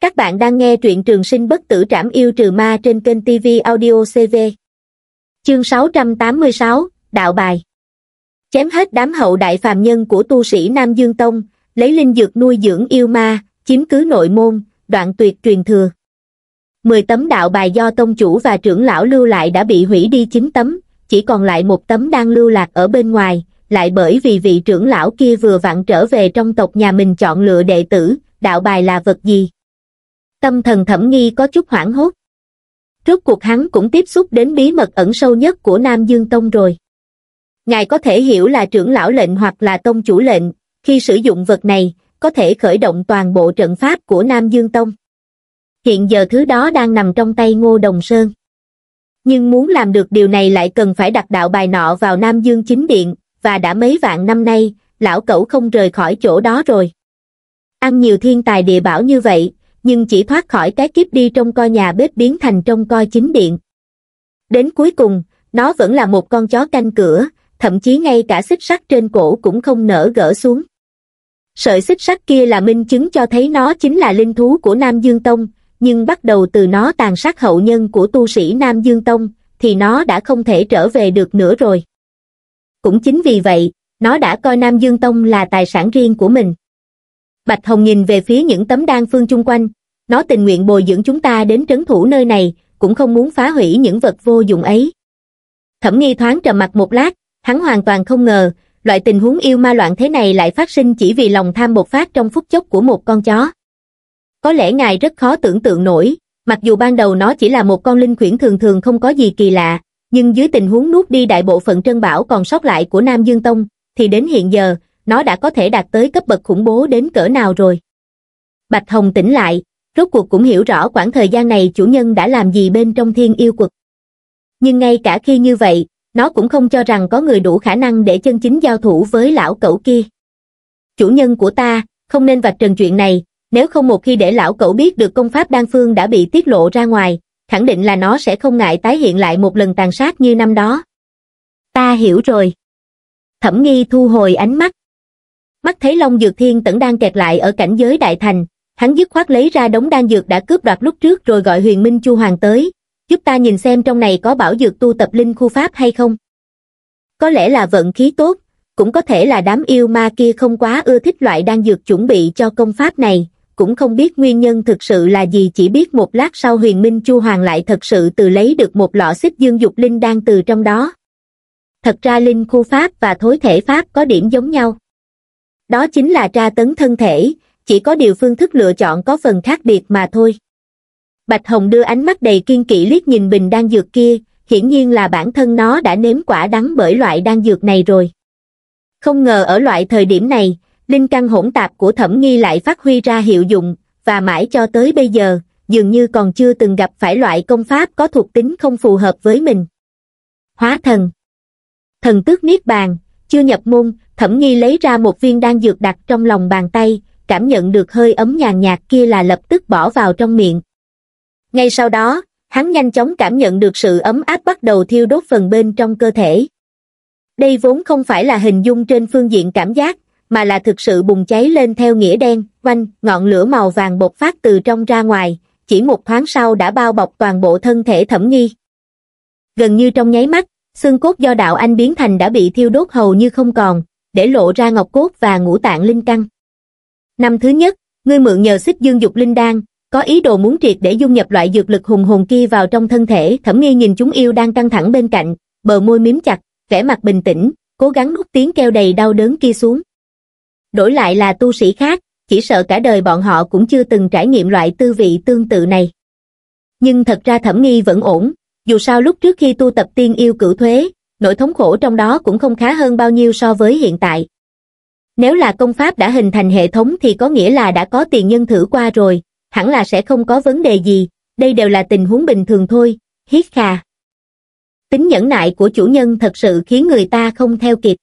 Các bạn đang nghe truyện trường sinh bất tử trảm yêu trừ ma trên kênh TV Audio CV. Chương 686, Đạo Bài Chém hết đám hậu đại phàm nhân của tu sĩ Nam Dương Tông, lấy linh dược nuôi dưỡng yêu ma, chiếm cứ nội môn, đoạn tuyệt truyền thừa. Mười tấm đạo bài do tông chủ và trưởng lão lưu lại đã bị hủy đi 9 tấm, chỉ còn lại một tấm đang lưu lạc ở bên ngoài, lại bởi vì vị trưởng lão kia vừa vặn trở về trong tộc nhà mình chọn lựa đệ tử, đạo bài là vật gì? Tâm thần thẩm nghi có chút hoảng hốt. Rốt cuộc hắn cũng tiếp xúc đến bí mật ẩn sâu nhất của Nam Dương Tông rồi. Ngài có thể hiểu là trưởng lão lệnh hoặc là tông chủ lệnh, khi sử dụng vật này, có thể khởi động toàn bộ trận pháp của Nam Dương Tông. Hiện giờ thứ đó đang nằm trong tay Ngô Đồng Sơn. Nhưng muốn làm được điều này lại cần phải đặt đạo bài nọ vào Nam Dương chính điện, và đã mấy vạn năm nay, lão cẩu không rời khỏi chỗ đó rồi. Ăn nhiều thiên tài địa bảo như vậy, nhưng chỉ thoát khỏi cái kiếp đi trong coi nhà bếp biến thành trong coi chính điện. Đến cuối cùng, nó vẫn là một con chó canh cửa, thậm chí ngay cả xích sắt trên cổ cũng không nở gỡ xuống. Sợi xích sắt kia là minh chứng cho thấy nó chính là linh thú của Nam Dương Tông, nhưng bắt đầu từ nó tàn sát hậu nhân của tu sĩ Nam Dương Tông, thì nó đã không thể trở về được nữa rồi. Cũng chính vì vậy, nó đã coi Nam Dương Tông là tài sản riêng của mình. Bạch Hồng nhìn về phía những tấm đan phương chung quanh, nó tình nguyện bồi dưỡng chúng ta đến trấn thủ nơi này, cũng không muốn phá hủy những vật vô dụng ấy. Thẩm nghi thoáng trầm mặt một lát, hắn hoàn toàn không ngờ, loại tình huống yêu ma loạn thế này lại phát sinh chỉ vì lòng tham bột phát trong phút chốc của một con chó. Có lẽ ngài rất khó tưởng tượng nổi, mặc dù ban đầu nó chỉ là một con linh khuyển thường thường không có gì kỳ lạ, nhưng dưới tình huống nuốt đi đại bộ phận trân bảo còn sót lại của Nam Dương Tông, thì đến hiện giờ, nó đã có thể đạt tới cấp bậc khủng bố đến cỡ nào rồi. Bạch Hồng tỉnh lại, rốt cuộc cũng hiểu rõ khoảng thời gian này chủ nhân đã làm gì bên trong thiên yêu quật. Nhưng ngay cả khi như vậy, nó cũng không cho rằng có người đủ khả năng để chân chính giao thủ với lão cẩu kia. Chủ nhân của ta, không nên vạch trần chuyện này, nếu không một khi để lão cẩu biết được công pháp đan phương đã bị tiết lộ ra ngoài, khẳng định là nó sẽ không ngại tái hiện lại một lần tàn sát như năm đó. Ta hiểu rồi. Thẩm nghi thu hồi ánh mắt. Mắt thấy Long Dược Thiên tẩn đang kẹt lại ở cảnh giới đại thành, hắn dứt khoát lấy ra đống đan dược đã cướp đoạt lúc trước rồi gọi huyền minh chu hoàng tới, giúp ta nhìn xem trong này có bảo dược tu tập linh khu pháp hay không. Có lẽ là vận khí tốt, cũng có thể là đám yêu ma kia không quá ưa thích loại đan dược chuẩn bị cho công pháp này, cũng không biết nguyên nhân thực sự là gì chỉ biết một lát sau huyền minh chu hoàng lại thật sự từ lấy được một lọ xích dương dục linh đan từ trong đó. Thật ra linh khu pháp và thối thể pháp có điểm giống nhau. Đó chính là tra tấn thân thể, chỉ có điều phương thức lựa chọn có phần khác biệt mà thôi. Bạch Hồng đưa ánh mắt đầy kiên kỵ liếc nhìn bình đan dược kia, hiển nhiên là bản thân nó đã nếm quả đắng bởi loại đan dược này rồi. Không ngờ ở loại thời điểm này, linh căn hỗn tạp của thẩm nghi lại phát huy ra hiệu dụng, và mãi cho tới bây giờ, dường như còn chưa từng gặp phải loại công pháp có thuộc tính không phù hợp với mình. Hóa thần Thần tước niết bàn, chưa nhập môn, thẩm nghi lấy ra một viên đan dược đặt trong lòng bàn tay, cảm nhận được hơi ấm nhàn nhạt kia là lập tức bỏ vào trong miệng. Ngay sau đó, hắn nhanh chóng cảm nhận được sự ấm áp bắt đầu thiêu đốt phần bên trong cơ thể. Đây vốn không phải là hình dung trên phương diện cảm giác, mà là thực sự bùng cháy lên theo nghĩa đen, quanh, ngọn lửa màu vàng bộc phát từ trong ra ngoài, chỉ một thoáng sau đã bao bọc toàn bộ thân thể thẩm nghi. Gần như trong nháy mắt, xương cốt do đạo anh biến thành đã bị thiêu đốt hầu như không còn, để lộ ra ngọc cốt và ngũ tạng linh căn. Năm thứ nhất, ngươi mượn nhờ xích dương dục linh đan, có ý đồ muốn triệt để dung nhập loại dược lực hùng hồn kia vào trong thân thể, thẩm nghi nhìn chúng yêu đang căng thẳng bên cạnh, bờ môi miếm chặt, vẻ mặt bình tĩnh, cố gắng nuốt tiếng kêu đầy đau đớn kia xuống. Đổi lại là tu sĩ khác, chỉ sợ cả đời bọn họ cũng chưa từng trải nghiệm loại tư vị tương tự này. Nhưng thật ra thẩm nghi vẫn ổn, dù sao lúc trước khi tu tập tiên yêu cửu thuế, nỗi thống khổ trong đó cũng không khá hơn bao nhiêu so với hiện tại. Nếu là công pháp đã hình thành hệ thống thì có nghĩa là đã có tiền nhân thử qua rồi, hẳn là sẽ không có vấn đề gì, đây đều là tình huống bình thường thôi, hít khà. Tính nhẫn nại của chủ nhân thật sự khiến người ta không theo kịp.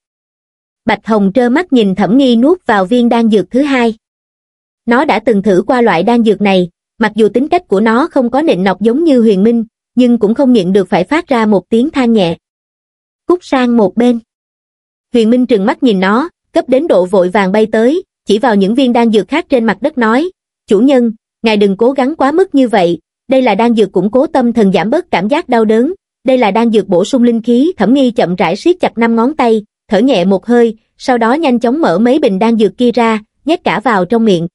Bạch Hồng trơ mắt nhìn thẩm nghi nuốt vào viên đan dược thứ hai. Nó đã từng thử qua loại đan dược này, mặc dù tính cách của nó không có nịnh nọc giống như huyền minh, nhưng cũng không nhịn được phải phát ra một tiếng than nhẹ. Cút sang một bên. Huyền Minh trừng mắt nhìn nó, cấp đến độ vội vàng bay tới, chỉ vào những viên đan dược khác trên mặt đất nói, chủ nhân, ngài đừng cố gắng quá mức như vậy, đây là đan dược củng cố tâm thần giảm bớt cảm giác đau đớn, đây là đan dược bổ sung linh khí, thẩm nghi chậm rãi siết chặt năm ngón tay, thở nhẹ một hơi, sau đó nhanh chóng mở mấy bình đan dược kia ra, nhét cả vào trong miệng.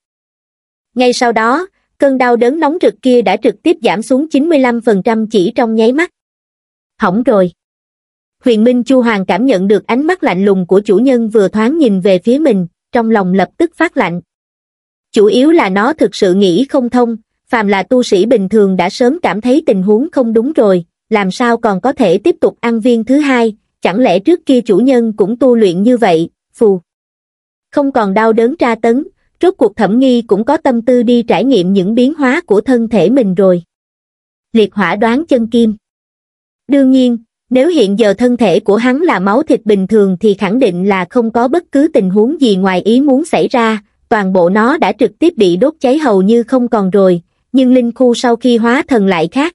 Ngay sau đó, cơn đau đớn nóng rực kia đã trực tiếp giảm xuống 95% chỉ trong nháy mắt. Hỏng rồi. Huyền Minh Chu Hoàng cảm nhận được ánh mắt lạnh lùng của chủ nhân vừa thoáng nhìn về phía mình, trong lòng lập tức phát lạnh. Chủ yếu là nó thực sự nghĩ không thông, phàm là tu sĩ bình thường đã sớm cảm thấy tình huống không đúng rồi, làm sao còn có thể tiếp tục ăn viên thứ hai, chẳng lẽ trước kia chủ nhân cũng tu luyện như vậy, phù. Không còn đau đớn tra tấn, rốt cuộc thẩm nghi cũng có tâm tư đi trải nghiệm những biến hóa của thân thể mình rồi. Liệt hỏa đoán chân kim Đương nhiên, nếu hiện giờ thân thể của hắn là máu thịt bình thường thì khẳng định là không có bất cứ tình huống gì ngoài ý muốn xảy ra, toàn bộ nó đã trực tiếp bị đốt cháy hầu như không còn rồi, nhưng linh khu sau khi hóa thần lại khác.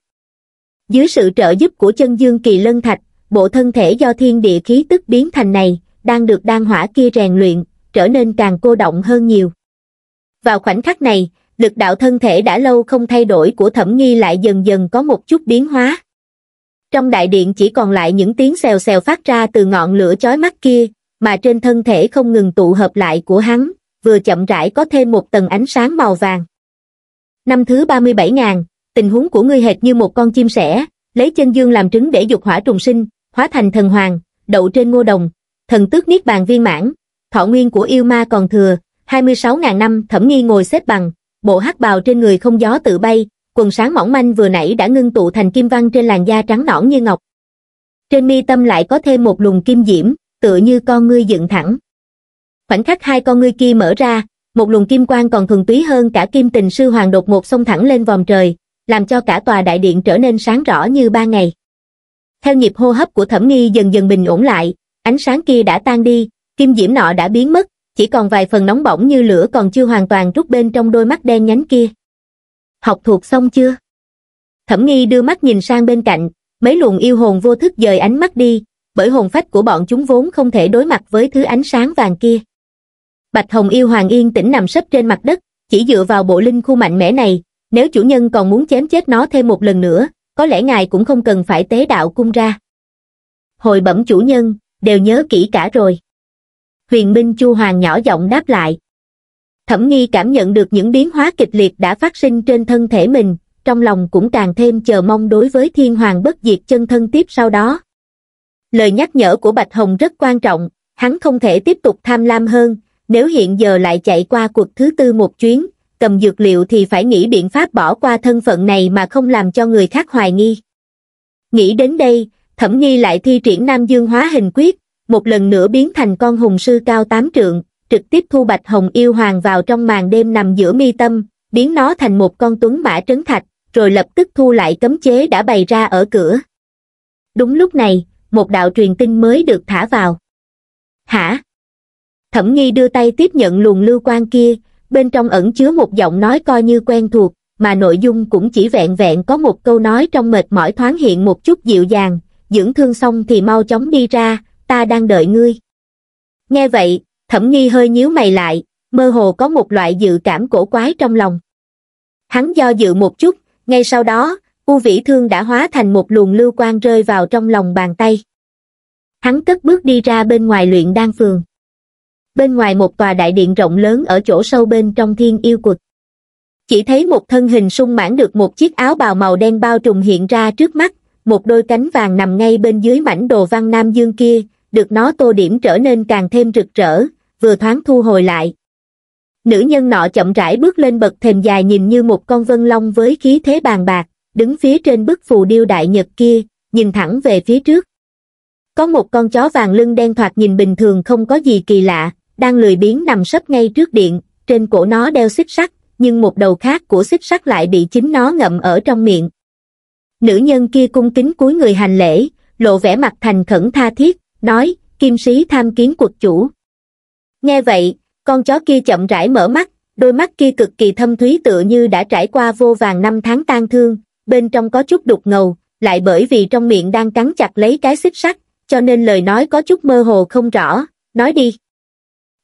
Dưới sự trợ giúp của chân dương kỳ lân thạch, bộ thân thể do thiên địa khí tức biến thành này, đang được đan hỏa kia rèn luyện, trở nên càng cô động hơn nhiều. Vào khoảnh khắc này, lực đạo thân thể đã lâu không thay đổi của thẩm nghi lại dần dần có một chút biến hóa. Trong đại điện chỉ còn lại những tiếng xèo xèo phát ra từ ngọn lửa chói mắt kia, mà trên thân thể không ngừng tụ hợp lại của hắn, vừa chậm rãi có thêm một tầng ánh sáng màu vàng. Năm thứ 37 ngàn, tình huống của ngươi hệt như một con chim sẻ, lấy chân dương làm trứng để dục hỏa trùng sinh, hóa thành thần hoàng, đậu trên ngô đồng, thần tước niết bàn viên mãn, thọ nguyên của yêu ma còn thừa, 26.000 năm thẩm nghi ngồi xếp bằng, bộ hắc bào trên người không gió tự bay, quần sáng mỏng manh vừa nãy đã ngưng tụ thành kim văn trên làn da trắng nõn như ngọc. Trên mi tâm lại có thêm một luồng kim diễm, tựa như con ngươi dựng thẳng. Khoảnh khắc hai con ngươi kia mở ra, một luồng kim quang còn thuần túy hơn cả kim tình sư hoàng đột ngột xông thẳng lên vòm trời, làm cho cả tòa đại điện trở nên sáng rõ như ba ngày. Theo nhịp hô hấp của thẩm nghi dần dần bình ổn lại, ánh sáng kia đã tan đi, kim diễm nọ đã biến mất, chỉ còn vài phần nóng bỏng như lửa còn chưa hoàn toàn rút bên trong đôi mắt đen nhánh kia. Học thuộc xong chưa? Thẩm nghi đưa mắt nhìn sang bên cạnh, mấy luồng yêu hồn vô thức dời ánh mắt đi, bởi hồn phách của bọn chúng vốn không thể đối mặt với thứ ánh sáng vàng kia. Bạch Hồng yêu hoàng yên tĩnh nằm sấp trên mặt đất, chỉ dựa vào bộ linh khu mạnh mẽ này, nếu chủ nhân còn muốn chém chết nó thêm một lần nữa, có lẽ ngài cũng không cần phải tế đạo cung ra. Hồi bẩm chủ nhân, đều nhớ kỹ cả rồi. Huyền Minh Chu Hoàng nhỏ giọng đáp lại. Thẩm nghi cảm nhận được những biến hóa kịch liệt đã phát sinh trên thân thể mình, trong lòng cũng càng thêm chờ mong đối với thiên hoàng bất diệt chân thân tiếp sau đó. Lời nhắc nhở của Bạch Hồng rất quan trọng, hắn không thể tiếp tục tham lam hơn, nếu hiện giờ lại chạy qua cuộc thứ tư một chuyến, cầm dược liệu thì phải nghĩ biện pháp bỏ qua thân phận này mà không làm cho người khác hoài nghi. Nghĩ đến đây, thẩm nghi lại thi triển Nam Dương hóa hình quyết, một lần nữa biến thành con hùng sư cao tám trượng, trực tiếp thu bạch hồng yêu hoàng vào trong màn đêm nằm giữa mi tâm, biến nó thành một con tuấn mã trấn thạch, rồi lập tức thu lại cấm chế đã bày ra ở cửa. Đúng lúc này, một đạo truyền tin mới được thả vào. Hả? Thẩm nghi đưa tay tiếp nhận luồng lưu quan kia, bên trong ẩn chứa một giọng nói coi như quen thuộc, mà nội dung cũng chỉ vẹn vẹn có một câu nói trong mệt mỏi thoáng hiện một chút dịu dàng, dưỡng thương xong thì mau chóng đi ra, ta đang đợi ngươi. Nghe vậy, thẩm nghi hơi nhíu mày lại, mơ hồ có một loại dự cảm cổ quái trong lòng. Hắn do dự một chút, ngay sau đó, U Vĩ Thương đã hóa thành một luồng lưu quang rơi vào trong lòng bàn tay. Hắn cất bước đi ra bên ngoài luyện đan phường. Bên ngoài một tòa đại điện rộng lớn ở chỗ sâu bên trong thiên yêu quật. Chỉ thấy một thân hình sung mãn được một chiếc áo bào màu đen bao trùm hiện ra trước mắt, một đôi cánh vàng nằm ngay bên dưới mảnh đồ văn nam dương kia, được nó tô điểm trở nên càng thêm rực rỡ, vừa thoáng thu hồi lại. Nữ nhân nọ chậm rãi bước lên bậc thềm dài nhìn như một con vân long với khí thế bàn bạc, đứng phía trên bức phù điêu đại nhật kia, nhìn thẳng về phía trước. Có một con chó vàng lưng đen thoạt nhìn bình thường không có gì kỳ lạ, đang lười biếng nằm sấp ngay trước điện, trên cổ nó đeo xích sắt, nhưng một đầu khác của xích sắt lại bị chính nó ngậm ở trong miệng. Nữ nhân kia cung kính cúi người hành lễ, lộ vẻ mặt thành khẩn tha thiết, nói, kim sĩ tham kiến quật chủ. Nghe vậy, con chó kia chậm rãi mở mắt, đôi mắt kia cực kỳ thâm thúy tựa như đã trải qua vô vàng năm tháng tan thương, bên trong có chút đục ngầu, lại bởi vì trong miệng đang cắn chặt lấy cái xích sắt, cho nên lời nói có chút mơ hồ không rõ, nói đi.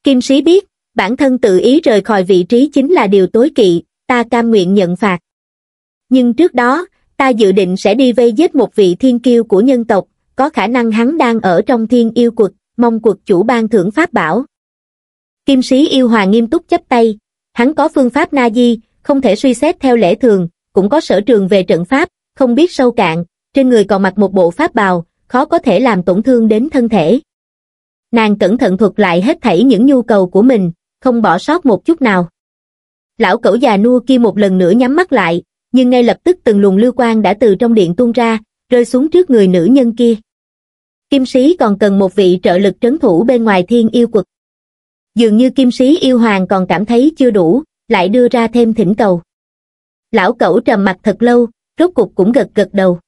Kim sĩ biết, bản thân tự ý rời khỏi vị trí chính là điều tối kỵ, ta cam nguyện nhận phạt. Nhưng trước đó, ta dự định sẽ đi vây giết một vị thiên kiêu của nhân tộc, có khả năng hắn đang ở trong thiên yêu quật, mong quật chủ ban thưởng pháp bảo. Kim sĩ yêu hòa nghiêm túc chấp tay, hắn có phương pháp na di, không thể suy xét theo lẽ thường, cũng có sở trường về trận pháp, không biết sâu cạn, trên người còn mặc một bộ pháp bào, khó có thể làm tổn thương đến thân thể. Nàng cẩn thận thuật lại hết thảy những nhu cầu của mình, không bỏ sót một chút nào. Lão cẩu già nua kia một lần nữa nhắm mắt lại, nhưng ngay lập tức từng luồng lưu quang đã từ trong điện tuôn ra, rơi xuống trước người nữ nhân kia. Kim sĩ còn cần một vị trợ lực trấn thủ bên ngoài thiên yêu quật. Dường như kim sĩ yêu hoàng còn cảm thấy chưa đủ, lại đưa ra thêm thỉnh cầu. Lão cẩu trầm mặt thật lâu, rốt cục cũng gật gật đầu.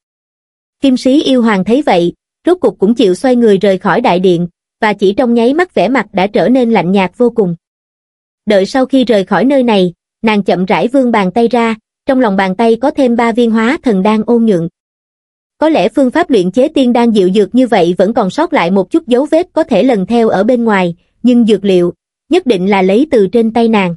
Kim sĩ yêu hoàng thấy vậy, rốt cục cũng chịu xoay người rời khỏi đại điện, và chỉ trong nháy mắt vẻ mặt đã trở nên lạnh nhạt vô cùng. Đợi sau khi rời khỏi nơi này, nàng chậm rãi vươn bàn tay ra, trong lòng bàn tay có thêm ba viên hóa thần đang ôn nhượng. Có lẽ phương pháp luyện chế tiên đan dịu dược như vậy vẫn còn sót lại một chút dấu vết có thể lần theo ở bên ngoài, nhưng dược liệu, nhất định là lấy từ trên tay nàng.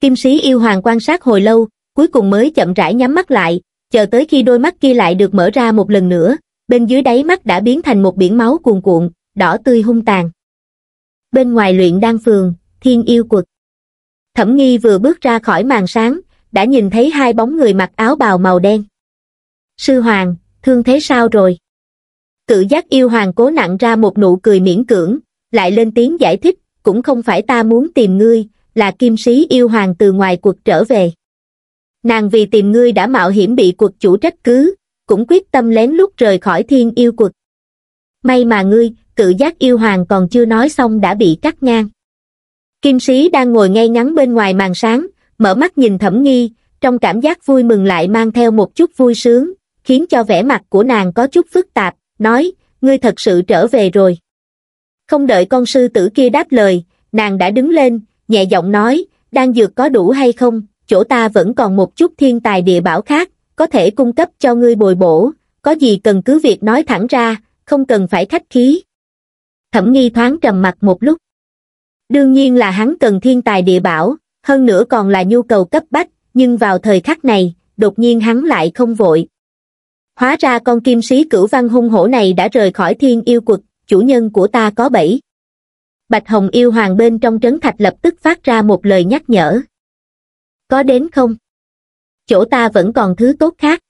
Kim sĩ yêu hoàng quan sát hồi lâu, cuối cùng mới chậm rãi nhắm mắt lại, chờ tới khi đôi mắt kia lại được mở ra một lần nữa, bên dưới đáy mắt đã biến thành một biển máu cuồn cuộn, đỏ tươi hung tàn. Bên ngoài luyện đan phường, thiên yêu quật. Thẩm nghi vừa bước ra khỏi màn sáng, đã nhìn thấy hai bóng người mặc áo bào màu đen. Sư Hoàng, thương thế sao rồi? Cự giác yêu hoàng cố nặng ra một nụ cười miễn cưỡng, lại lên tiếng giải thích, cũng không phải ta muốn tìm ngươi, là kim sĩ yêu hoàng từ ngoài cuộc trở về. Nàng vì tìm ngươi đã mạo hiểm bị cuộc chủ trách cứ, cũng quyết tâm lén lút rời khỏi thiên yêu cuộc. May mà ngươi, cự giác yêu hoàng còn chưa nói xong đã bị cắt ngang. Kim sĩ đang ngồi ngay ngắn bên ngoài màn sáng, mở mắt nhìn thẩm nghi, trong cảm giác vui mừng lại mang theo một chút vui sướng, khiến cho vẻ mặt của nàng có chút phức tạp, nói, ngươi thật sự trở về rồi. Không đợi con sư tử kia đáp lời, nàng đã đứng lên, nhẹ giọng nói, đang dược có đủ hay không, chỗ ta vẫn còn một chút thiên tài địa bảo khác, có thể cung cấp cho ngươi bồi bổ, có gì cần cứ việc nói thẳng ra, không cần phải khách khí. Thẩm nghi thoáng trầm mặt một lúc. Đương nhiên là hắn cần thiên tài địa bảo, hơn nữa còn là nhu cầu cấp bách, nhưng vào thời khắc này, đột nhiên hắn lại không vội. Hóa ra con kim sĩ cửu văn hung hổ này đã rời khỏi thiên yêu quật, chủ nhân của ta có bảy. Bạch Hồng yêu hoàng bên trong trấn thạch lập tức phát ra một lời nhắc nhở. Có đến không? Chỗ ta vẫn còn thứ tốt khác.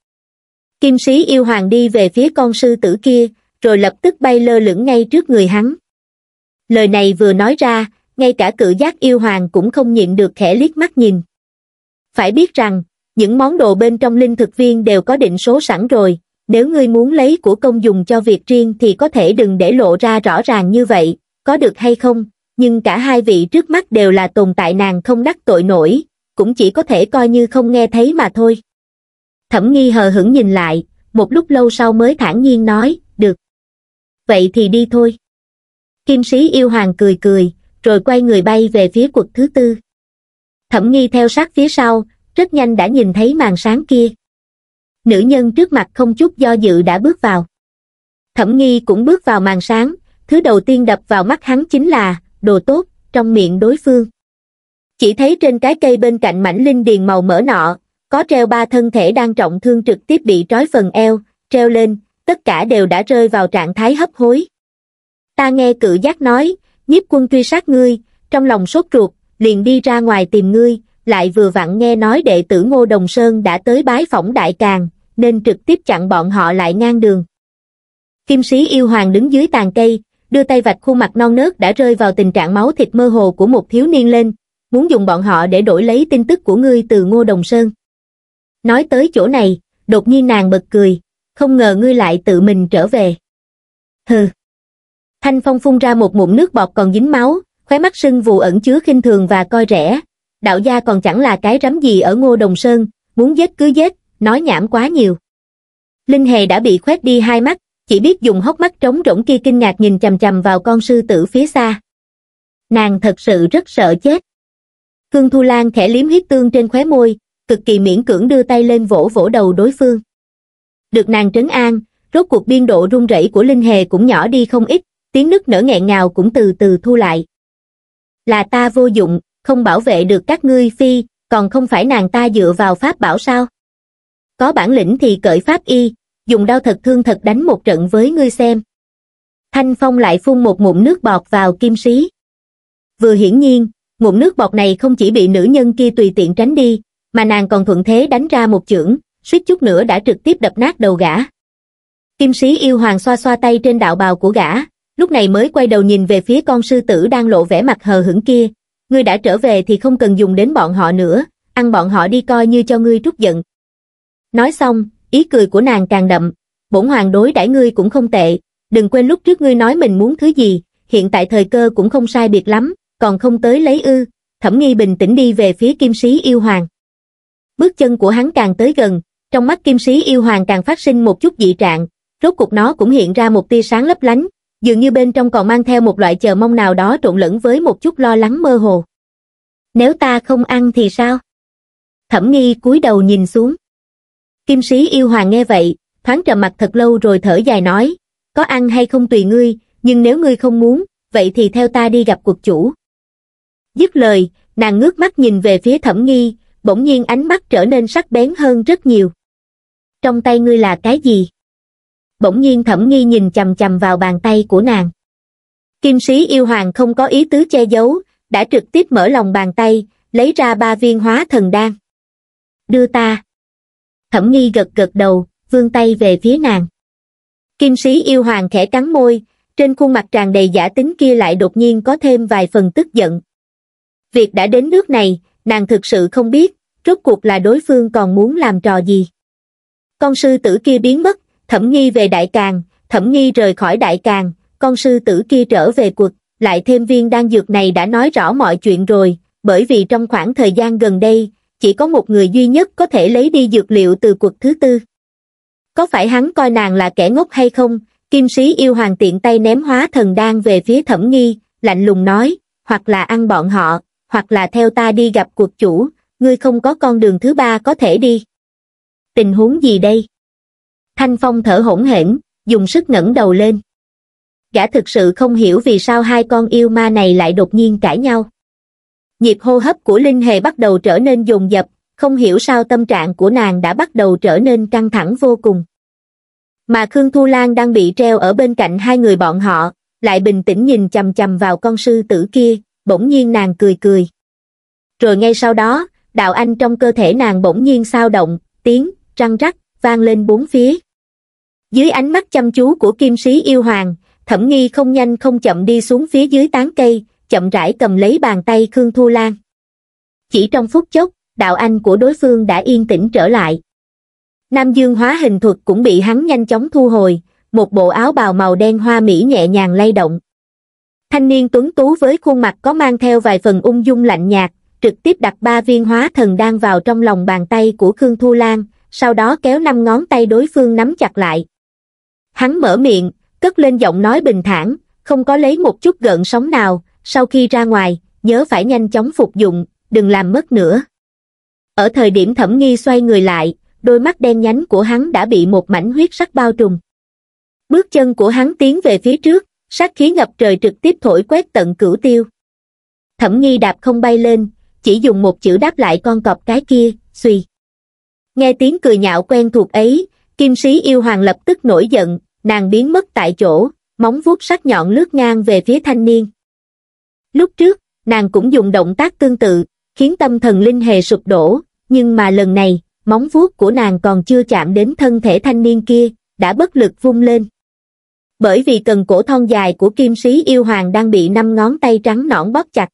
Kim sĩ yêu hoàng đi về phía con sư tử kia, rồi lập tức bay lơ lửng ngay trước người hắn. Lời này vừa nói ra, ngay cả cự giác yêu hoàng cũng không nhịn được khẽ liếc mắt nhìn. Phải biết rằng, những món đồ bên trong linh thực viên đều có định số sẵn rồi, nếu ngươi muốn lấy của công dùng cho việc riêng thì có thể đừng để lộ ra rõ ràng như vậy, có được hay không, nhưng cả hai vị trước mắt đều là tồn tại nàng không đắc tội nổi, cũng chỉ có thể coi như không nghe thấy mà thôi. Thẩm nghi hờ hững nhìn lại, một lúc lâu sau mới thản nhiên nói, được. Vậy thì đi thôi. Kim sĩ yêu hoàng cười cười, rồi quay người bay về phía quật thứ tư. Thẩm nghi theo sát phía sau, rất nhanh đã nhìn thấy màn sáng kia. Nữ nhân trước mặt không chút do dự đã bước vào. Thẩm nghi cũng bước vào màn sáng, thứ đầu tiên đập vào mắt hắn chính là, đồ tốt, trong miệng đối phương. Chỉ thấy trên cái cây bên cạnh mảnh linh điền màu mỡ nọ, có treo ba thân thể đang trọng thương trực tiếp bị trói phần eo, treo lên, tất cả đều đã rơi vào trạng thái hấp hối. Ta nghe cự giác nói, nhiếp quân truy sát ngươi, trong lòng sốt ruột, liền đi ra ngoài tìm ngươi, lại vừa vặn nghe nói đệ tử Ngô Đồng Sơn đã tới bái phỏng đại càng, nên trực tiếp chặn bọn họ lại ngang đường. Kim sĩ yêu hoàng đứng dưới tàn cây, đưa tay vạch khuôn mặt non nớt đã rơi vào tình trạng máu thịt mơ hồ của một thiếu niên lên, muốn dùng bọn họ để đổi lấy tin tức của ngươi từ Ngô Đồng Sơn. Nói tới chỗ này, đột nhiên nàng bật cười, không ngờ ngươi lại tự mình trở về. Hừ. Thanh Phong phun ra một mụn nước bọt còn dính máu, khóe mắt sưng vù ẩn chứa khinh thường và coi rẻ. Đạo gia còn chẳng là cái rắm gì ở Ngô Đồng Sơn, muốn giết cứ giết, nói nhảm quá nhiều. Linh Hề đã bị khoét đi hai mắt, chỉ biết dùng hốc mắt trống rỗng kia kinh ngạc nhìn chầm chầm vào con sư tử phía xa. Nàng thật sự rất sợ chết. Cương Thu Lan khẽ liếm huyết tương trên khóe môi, cực kỳ miễn cưỡng đưa tay lên vỗ vỗ đầu đối phương. Được nàng trấn an, rốt cuộc biên độ run rẩy của Linh Hề cũng nhỏ đi không ít, tiếng nức nở nghẹn ngào cũng từ từ thu lại. Là ta vô dụng, không bảo vệ được các ngươi phi, còn không phải nàng ta dựa vào pháp bảo sao? Có bản lĩnh thì cởi pháp y, dùng đao thật thương thật đánh một trận với ngươi xem. Thanh Phong lại phun một ngụm nước bọt vào kim sĩ. Vừa hiển nhiên, ngụm nước bọt này không chỉ bị nữ nhân kia tùy tiện tránh đi, mà nàng còn thuận thế đánh ra một chưởng, suýt chút nữa đã trực tiếp đập nát đầu gã. Kim sĩ yêu hoàng xoa xoa tay trên đạo bào của gã, lúc này mới quay đầu nhìn về phía con sư tử đang lộ vẻ mặt hờ hững kia. Ngươi đã trở về thì không cần dùng đến bọn họ nữa, ăn bọn họ đi coi như cho ngươi trút giận. Nói xong, ý cười của nàng càng đậm, bổn hoàng đối đãi ngươi cũng không tệ, đừng quên lúc trước ngươi nói mình muốn thứ gì, hiện tại thời cơ cũng không sai biệt lắm, còn không tới lấy ư, thẩm nghi bình tĩnh đi về phía kim sĩ yêu hoàng. Bước chân của hắn càng tới gần, trong mắt kim sĩ yêu hoàng càng phát sinh một chút dị trạng, rốt cục nó cũng hiện ra một tia sáng lấp lánh, dường như bên trong còn mang theo một loại chờ mong nào đó trộn lẫn với một chút lo lắng mơ hồ. Nếu ta không ăn thì sao? Thẩm nghi cúi đầu nhìn xuống. Kim sĩ yêu hoàng nghe vậy, thoáng trầm mặt thật lâu rồi thở dài nói, có ăn hay không tùy ngươi, nhưng nếu ngươi không muốn, vậy thì theo ta đi gặp cuộc chủ. Dứt lời, nàng ngước mắt nhìn về phía thẩm nghi, bỗng nhiên ánh mắt trở nên sắc bén hơn rất nhiều. Trong tay ngươi là cái gì? Bỗng nhiên thẩm nghi nhìn chầm chầm vào bàn tay của nàng. Kim sĩ yêu hoàng không có ý tứ che giấu, đã trực tiếp mở lòng bàn tay, lấy ra ba viên hóa thần đan. Đưa ta. Thẩm nghi gật gật đầu, vươn tay về phía nàng. Kim sĩ yêu hoàng khẽ cắn môi, trên khuôn mặt tràn đầy giả tính kia lại đột nhiên có thêm vài phần tức giận. Việc đã đến nước này, nàng thực sự không biết, rốt cuộc là đối phương còn muốn làm trò gì. Con sư tử kia biến mất, thẩm nghi về đại càng, thẩm nghi rời khỏi đại càng, con sư tử kia trở về cuộc, lại thêm viên đan dược này đã nói rõ mọi chuyện rồi, bởi vì trong khoảng thời gian gần đây, chỉ có một người duy nhất có thể lấy đi dược liệu từ cuộc thứ tư. Có phải hắn coi nàng là kẻ ngốc hay không? Kim sĩ yêu hoàng tiện tay ném hóa thần đan về phía thẩm nghi, lạnh lùng nói, hoặc là ăn bọn họ, hoặc là theo ta đi gặp cuộc chủ, ngươi không có con đường thứ ba có thể đi. Tình huống gì đây? Thanh Phong thở hỗn hển, dùng sức ngẩng đầu lên. Gã thực sự không hiểu vì sao hai con yêu ma này lại đột nhiên cãi nhau. Nhịp hô hấp của Linh Hề bắt đầu trở nên dồn dập, không hiểu sao tâm trạng của nàng đã bắt đầu trở nên căng thẳng vô cùng. Mà Khương Thu Lan đang bị treo ở bên cạnh hai người bọn họ, lại bình tĩnh nhìn chầm chầm vào con sư tử kia, bỗng nhiên nàng cười cười. Rồi ngay sau đó, đạo anh trong cơ thể nàng bỗng nhiên sao động, tiếng, răng rắc, vang lên bốn phía. Dưới ánh mắt chăm chú của kim sĩ yêu hoàng, thẩm nghi không nhanh không chậm đi xuống phía dưới tán cây, chậm rãi cầm lấy bàn tay Khương Thu Lan. Chỉ trong phút chốc, đạo anh của đối phương đã yên tĩnh trở lại. Nam Dương hóa hình thuật cũng bị hắn nhanh chóng thu hồi, một bộ áo bào màu đen hoa mỹ nhẹ nhàng lay động. Thanh niên tuấn tú với khuôn mặt có mang theo vài phần ung dung lạnh nhạt, trực tiếp đặt ba viên hóa thần đang vào trong lòng bàn tay của Khương Thu Lan, sau đó kéo năm ngón tay đối phương nắm chặt lại. Hắn mở miệng, cất lên giọng nói bình thản, không có lấy một chút gợn sóng nào, sau khi ra ngoài, nhớ phải nhanh chóng phục dụng, đừng làm mất nữa. Ở thời điểm thẩm nghi xoay người lại, đôi mắt đen nhánh của hắn đã bị một mảnh huyết sắc bao trùm. Bước chân của hắn tiến về phía trước, sát khí ngập trời trực tiếp thổi quét tận cửu tiêu. Thẩm nghi đạp không bay lên, chỉ dùng một chữ đáp lại con cọp cái kia, suy. Nghe tiếng cười nhạo quen thuộc ấy, kim sĩ yêu hoàng lập tức nổi giận, nàng biến mất tại chỗ, móng vuốt sắc nhọn lướt ngang về phía thanh niên. Lúc trước, nàng cũng dùng động tác tương tự, khiến tâm thần linh hề sụp đổ, nhưng mà lần này, móng vuốt của nàng còn chưa chạm đến thân thể thanh niên kia, đã bất lực vung lên. Bởi vì cần cổ thon dài của kim sĩ yêu hoàng đang bị năm ngón tay trắng nõn bóp chặt.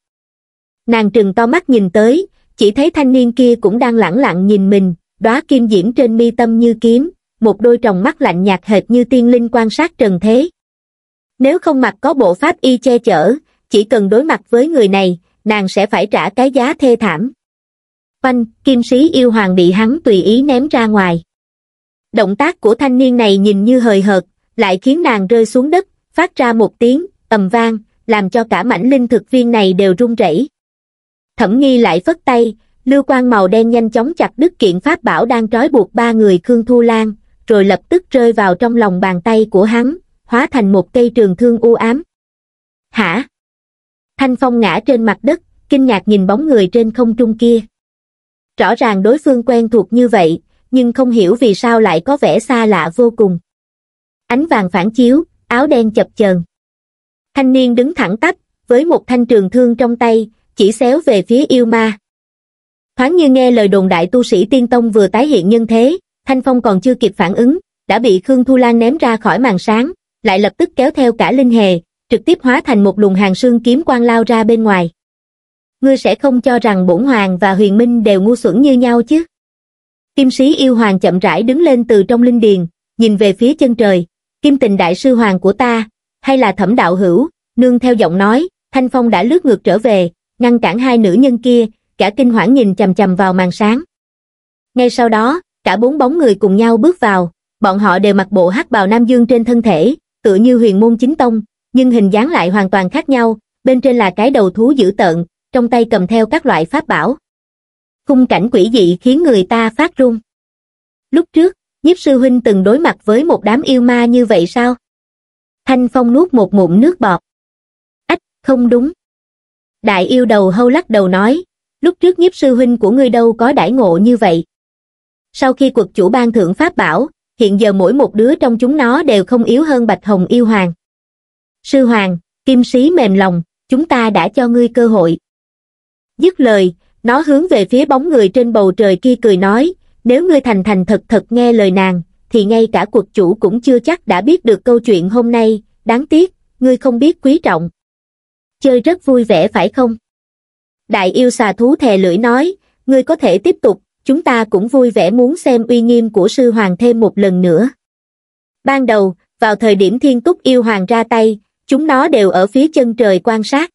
Nàng trừng to mắt nhìn tới, chỉ thấy thanh niên kia cũng đang lẳng lặng nhìn mình, đóa kim diễm trên mi tâm như kiếm, một đôi tròng mắt lạnh nhạt hệt như tiên linh quan sát trần thế. Nếu không mặc có bộ pháp y che chở, chỉ cần đối mặt với người này, nàng sẽ phải trả cái giá thê thảm. Quanh, kim sĩ yêu hoàng bị hắn tùy ý ném ra ngoài. Động tác của thanh niên này nhìn như hời hợt, lại khiến nàng rơi xuống đất, phát ra một tiếng, ầm vang, làm cho cả mảnh linh thực viên này đều rung rẩy. Thẩm nghi lại phất tay, lưu quang màu đen nhanh chóng chặt đứt kiện pháp bảo đang trói buộc ba người Khương Thu Lan, rồi lập tức rơi vào trong lòng bàn tay của hắn, hóa thành một cây trường thương u ám. Hả? Thanh Phong ngã trên mặt đất, kinh ngạc nhìn bóng người trên không trung kia. rõ ràng đối phương quen thuộc như vậy, nhưng không hiểu vì sao lại có vẻ xa lạ vô cùng. Ánh vàng phản chiếu, áo đen chập chờn. Thanh niên đứng thẳng tắp, với một thanh trường thương trong tay, chỉ xéo về phía yêu ma. Thoáng như nghe lời đồn đại tu sĩ tiên tông vừa tái hiện nhân thế, Thanh Phong còn chưa kịp phản ứng, đã bị Khương Thu Lan ném ra khỏi màn sáng, lại lập tức kéo theo cả linh hề, trực tiếp hóa thành một luồng hàng sương kiếm quang lao ra bên ngoài. Ngươi sẽ không cho rằng bổn hoàng và huyền minh đều ngu xuẩn như nhau chứ? Kim sĩ yêu hoàng chậm rãi đứng lên từ trong linh điền, nhìn về phía chân trời, kim tình đại sư hoàng của ta, hay là thẩm đạo hữu, nương theo giọng nói, Thanh Phong đã lướt ngược trở về, ngăn cản hai nữ nhân kia, cả kinh hoảng nhìn chầm chầm vào màn sáng. Ngay sau đó, cả bốn bóng người cùng nhau bước vào, bọn họ đều mặc bộ hắc bào nam dương trên thân thể, tựa như huyền môn chính tông, nhưng hình dáng lại hoàn toàn khác nhau, bên trên là cái đầu thú dữ tợn, trong tay cầm theo các loại pháp bảo. Khung cảnh quỷ dị khiến người ta phát run. Lúc trước, nhiếp sư huynh từng đối mặt với một đám yêu ma như vậy sao? Thanh Phong nuốt một ngụm nước bọt. Ách, không đúng. Đại yêu đầu hâu lắc đầu nói, lúc trước nhiếp sư huynh của ngươi đâu có đãi ngộ như vậy. Sau khi quật chủ ban thượng pháp bảo, hiện giờ mỗi một đứa trong chúng nó đều không yếu hơn Bạch Hồng yêu hoàng. Sư hoàng, kim sĩ mềm lòng, chúng ta đã cho ngươi cơ hội. Dứt lời, nó hướng về phía bóng người trên bầu trời kia cười nói, nếu ngươi thành thành thật thật nghe lời nàng, thì ngay cả cuộc chủ cũng chưa chắc đã biết được câu chuyện hôm nay, đáng tiếc, ngươi không biết quý trọng. Chơi rất vui vẻ phải không? Đại yêu xà thú thè lưỡi nói, ngươi có thể tiếp tục, chúng ta cũng vui vẻ muốn xem uy nghiêm của sư hoàng thêm một lần nữa. Ban đầu, vào thời điểm thiên túc yêu hoàng ra tay, chúng nó đều ở phía chân trời quan sát.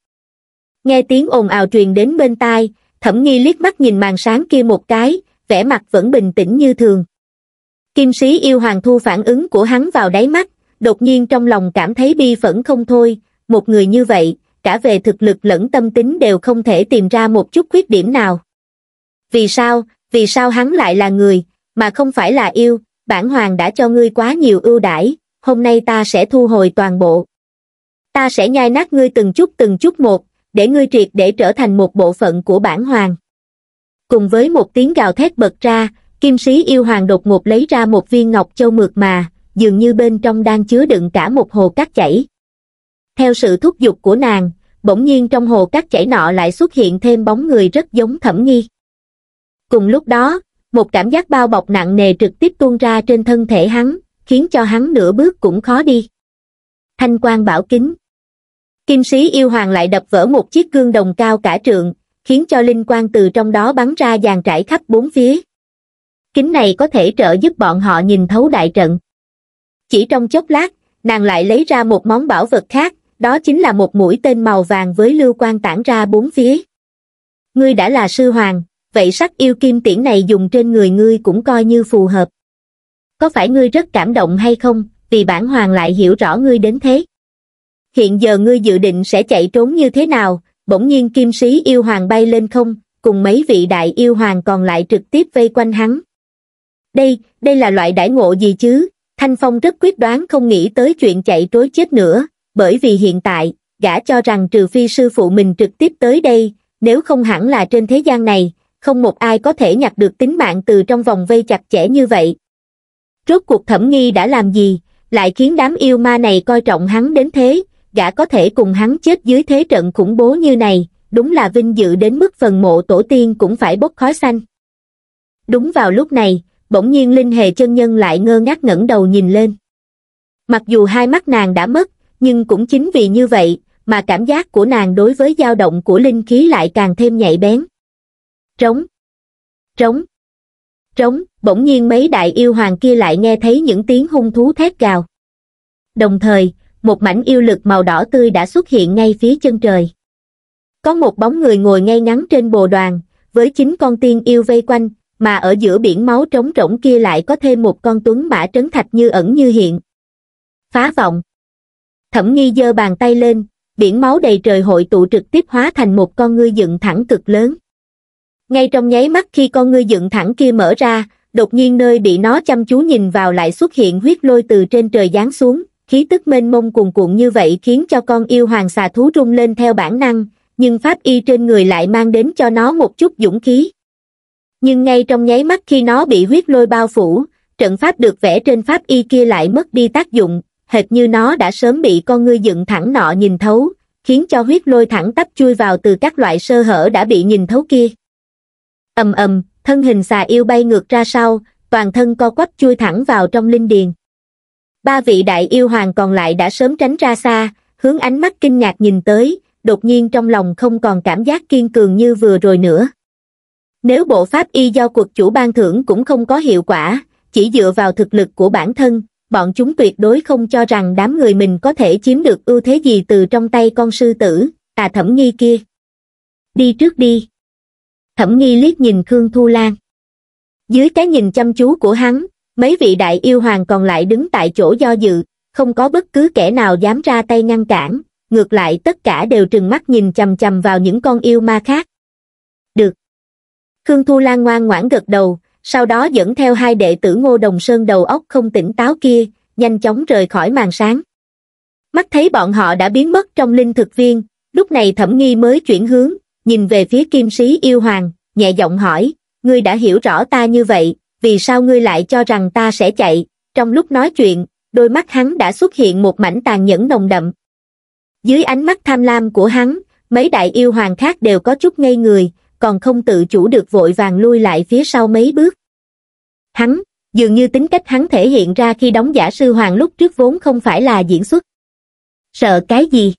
Nghe tiếng ồn ào truyền đến bên tai, thẩm nghi liếc mắt nhìn màn sáng kia một cái, vẻ mặt vẫn bình tĩnh như thường. Kim sĩ yêu hoàng thu phản ứng của hắn vào đáy mắt, đột nhiên trong lòng cảm thấy bi phẫn không thôi, một người như vậy, cả về thực lực lẫn tâm tính đều không thể tìm ra một chút khuyết điểm nào. Vì sao, vì sao hắn lại là người, mà không phải là yêu, bản hoàng đã cho ngươi quá nhiều ưu đãi, hôm nay ta sẽ thu hồi toàn bộ. Ta sẽ nhai nát ngươi từng chút từng chút một, để ngươi triệt để trở thành một bộ phận của bản hoàng. Cùng với một tiếng gào thét bật ra, kim sĩ yêu hoàng đột ngột lấy ra một viên ngọc châu mượt mà, dường như bên trong đang chứa đựng cả một hồ cát chảy. Theo sự thúc giục của nàng, bỗng nhiên trong hồ cát chảy nọ lại xuất hiện thêm bóng người rất giống thẩm nghi. Cùng lúc đó, một cảm giác bao bọc nặng nề trực tiếp tuôn ra trên thân thể hắn, khiến cho hắn nửa bước cũng khó đi. Thanh quan bảo kính Kim sĩ yêu hoàng lại đập vỡ một chiếc gương đồng cao cả trượng, khiến cho linh quang từ trong đó bắn ra dàn trải khắp bốn phía. Kính này có thể trợ giúp bọn họ nhìn thấu đại trận. Chỉ trong chốc lát, nàng lại lấy ra một món bảo vật khác, đó chính là một mũi tên màu vàng với lưu quang tản ra bốn phía. Ngươi đã là sư hoàng, vậy sắc yêu kim tiễn này dùng trên người ngươi cũng coi như phù hợp. Có phải ngươi rất cảm động hay không, vì bản hoàng lại hiểu rõ ngươi đến thế? Hiện giờ ngươi dự định sẽ chạy trốn như thế nào, bỗng nhiên kim sĩ yêu hoàng bay lên không, cùng mấy vị đại yêu hoàng còn lại trực tiếp vây quanh hắn. Đây, đây là loại đãi ngộ gì chứ? Thanh Phong rất quyết đoán không nghĩ tới chuyện chạy trối chết nữa, bởi vì hiện tại, gã cho rằng trừ phi sư phụ mình trực tiếp tới đây, nếu không hẳn là trên thế gian này, không một ai có thể nhặt được tính mạng từ trong vòng vây chặt chẽ như vậy. Rốt cuộc thẩm nghi đã làm gì, lại khiến đám yêu ma này coi trọng hắn đến thế, gã có thể cùng hắn chết dưới thế trận khủng bố như này, đúng là vinh dự đến mức phần mộ tổ tiên cũng phải bốc khói xanh. Đúng vào lúc này, bỗng nhiên Linh Hề chân nhân lại ngơ ngác ngẩng đầu nhìn lên. Mặc dù hai mắt nàng đã mất, nhưng cũng chính vì như vậy, mà cảm giác của nàng đối với dao động của linh khí lại càng thêm nhạy bén. Trống. Trống. Trống, bỗng nhiên mấy đại yêu hoàng kia lại nghe thấy những tiếng hung thú thét gào. Đồng thời, một mảnh yêu lực màu đỏ tươi đã xuất hiện ngay phía chân trời. Có một bóng người ngồi ngay ngắn trên bồ đoàn, với chín con tiên yêu vây quanh, mà ở giữa biển máu trống rỗng kia lại có thêm một con tuấn mã trấn thạch như ẩn như hiện. Phá vọng. Thẩm nghi giơ bàn tay lên, biển máu đầy trời hội tụ trực tiếp hóa thành một con ngươi dựng thẳng cực lớn. Ngay trong nháy mắt khi con ngươi dựng thẳng kia mở ra, đột nhiên nơi bị nó chăm chú nhìn vào lại xuất hiện huyết lôi từ trên trời giáng xuống, khí tức mênh mông cuồn cuộn như vậy khiến cho con yêu hoàng xà thú rung lên theo bản năng, nhưng pháp y trên người lại mang đến cho nó một chút dũng khí. Nhưng ngay trong nháy mắt khi nó bị huyết lôi bao phủ, trận pháp được vẽ trên pháp y kia lại mất đi tác dụng, hệt như nó đã sớm bị con ngươi dựng thẳng nọ nhìn thấu, khiến cho huyết lôi thẳng tắp chui vào từ các loại sơ hở đã bị nhìn thấu kia. ầm ầm, thân hình xà yêu bay ngược ra sau, toàn thân co quắp chui thẳng vào trong linh điền. Ba vị đại yêu hoàng còn lại đã sớm tránh ra xa, hướng ánh mắt kinh ngạc nhìn tới, đột nhiên trong lòng không còn cảm giác kiên cường như vừa rồi nữa. Nếu bộ pháp y do cuộc chủ ban thưởng cũng không có hiệu quả, chỉ dựa vào thực lực của bản thân, bọn chúng tuyệt đối không cho rằng đám người mình có thể chiếm được ưu thế gì từ trong tay con sư tử, à thẩm nghi kia. Đi trước đi. Thẩm nghi liếc nhìn Khương Thu Lan. Dưới cái nhìn chăm chú của hắn, mấy vị đại yêu hoàng còn lại đứng tại chỗ do dự, không có bất cứ kẻ nào dám ra tay ngăn cản, ngược lại tất cả đều trừng mắt nhìn chầm chầm vào những con yêu ma khác. Được. Khương Thu Lan ngoan ngoãn gật đầu, sau đó dẫn theo hai đệ tử Ngô Đồng Sơn đầu óc không tỉnh táo kia, nhanh chóng rời khỏi màn sáng. Mắt thấy bọn họ đã biến mất trong linh thực viên, lúc này thẩm nghi mới chuyển hướng, nhìn về phía kim sĩ yêu hoàng, nhẹ giọng hỏi, ngươi đã hiểu rõ ta như vậy, vì sao ngươi lại cho rằng ta sẽ chạy, trong lúc nói chuyện, đôi mắt hắn đã xuất hiện một mảnh tàn nhẫn nồng đậm. Dưới ánh mắt tham lam của hắn, mấy đại yêu hoàng khác đều có chút ngây người, còn không tự chủ được vội vàng lui lại phía sau mấy bước. Hắn, dường như tính cách hắn thể hiện ra khi đóng giả sư hoàng lúc trước vốn không phải là diễn xuất. Sợ cái gì?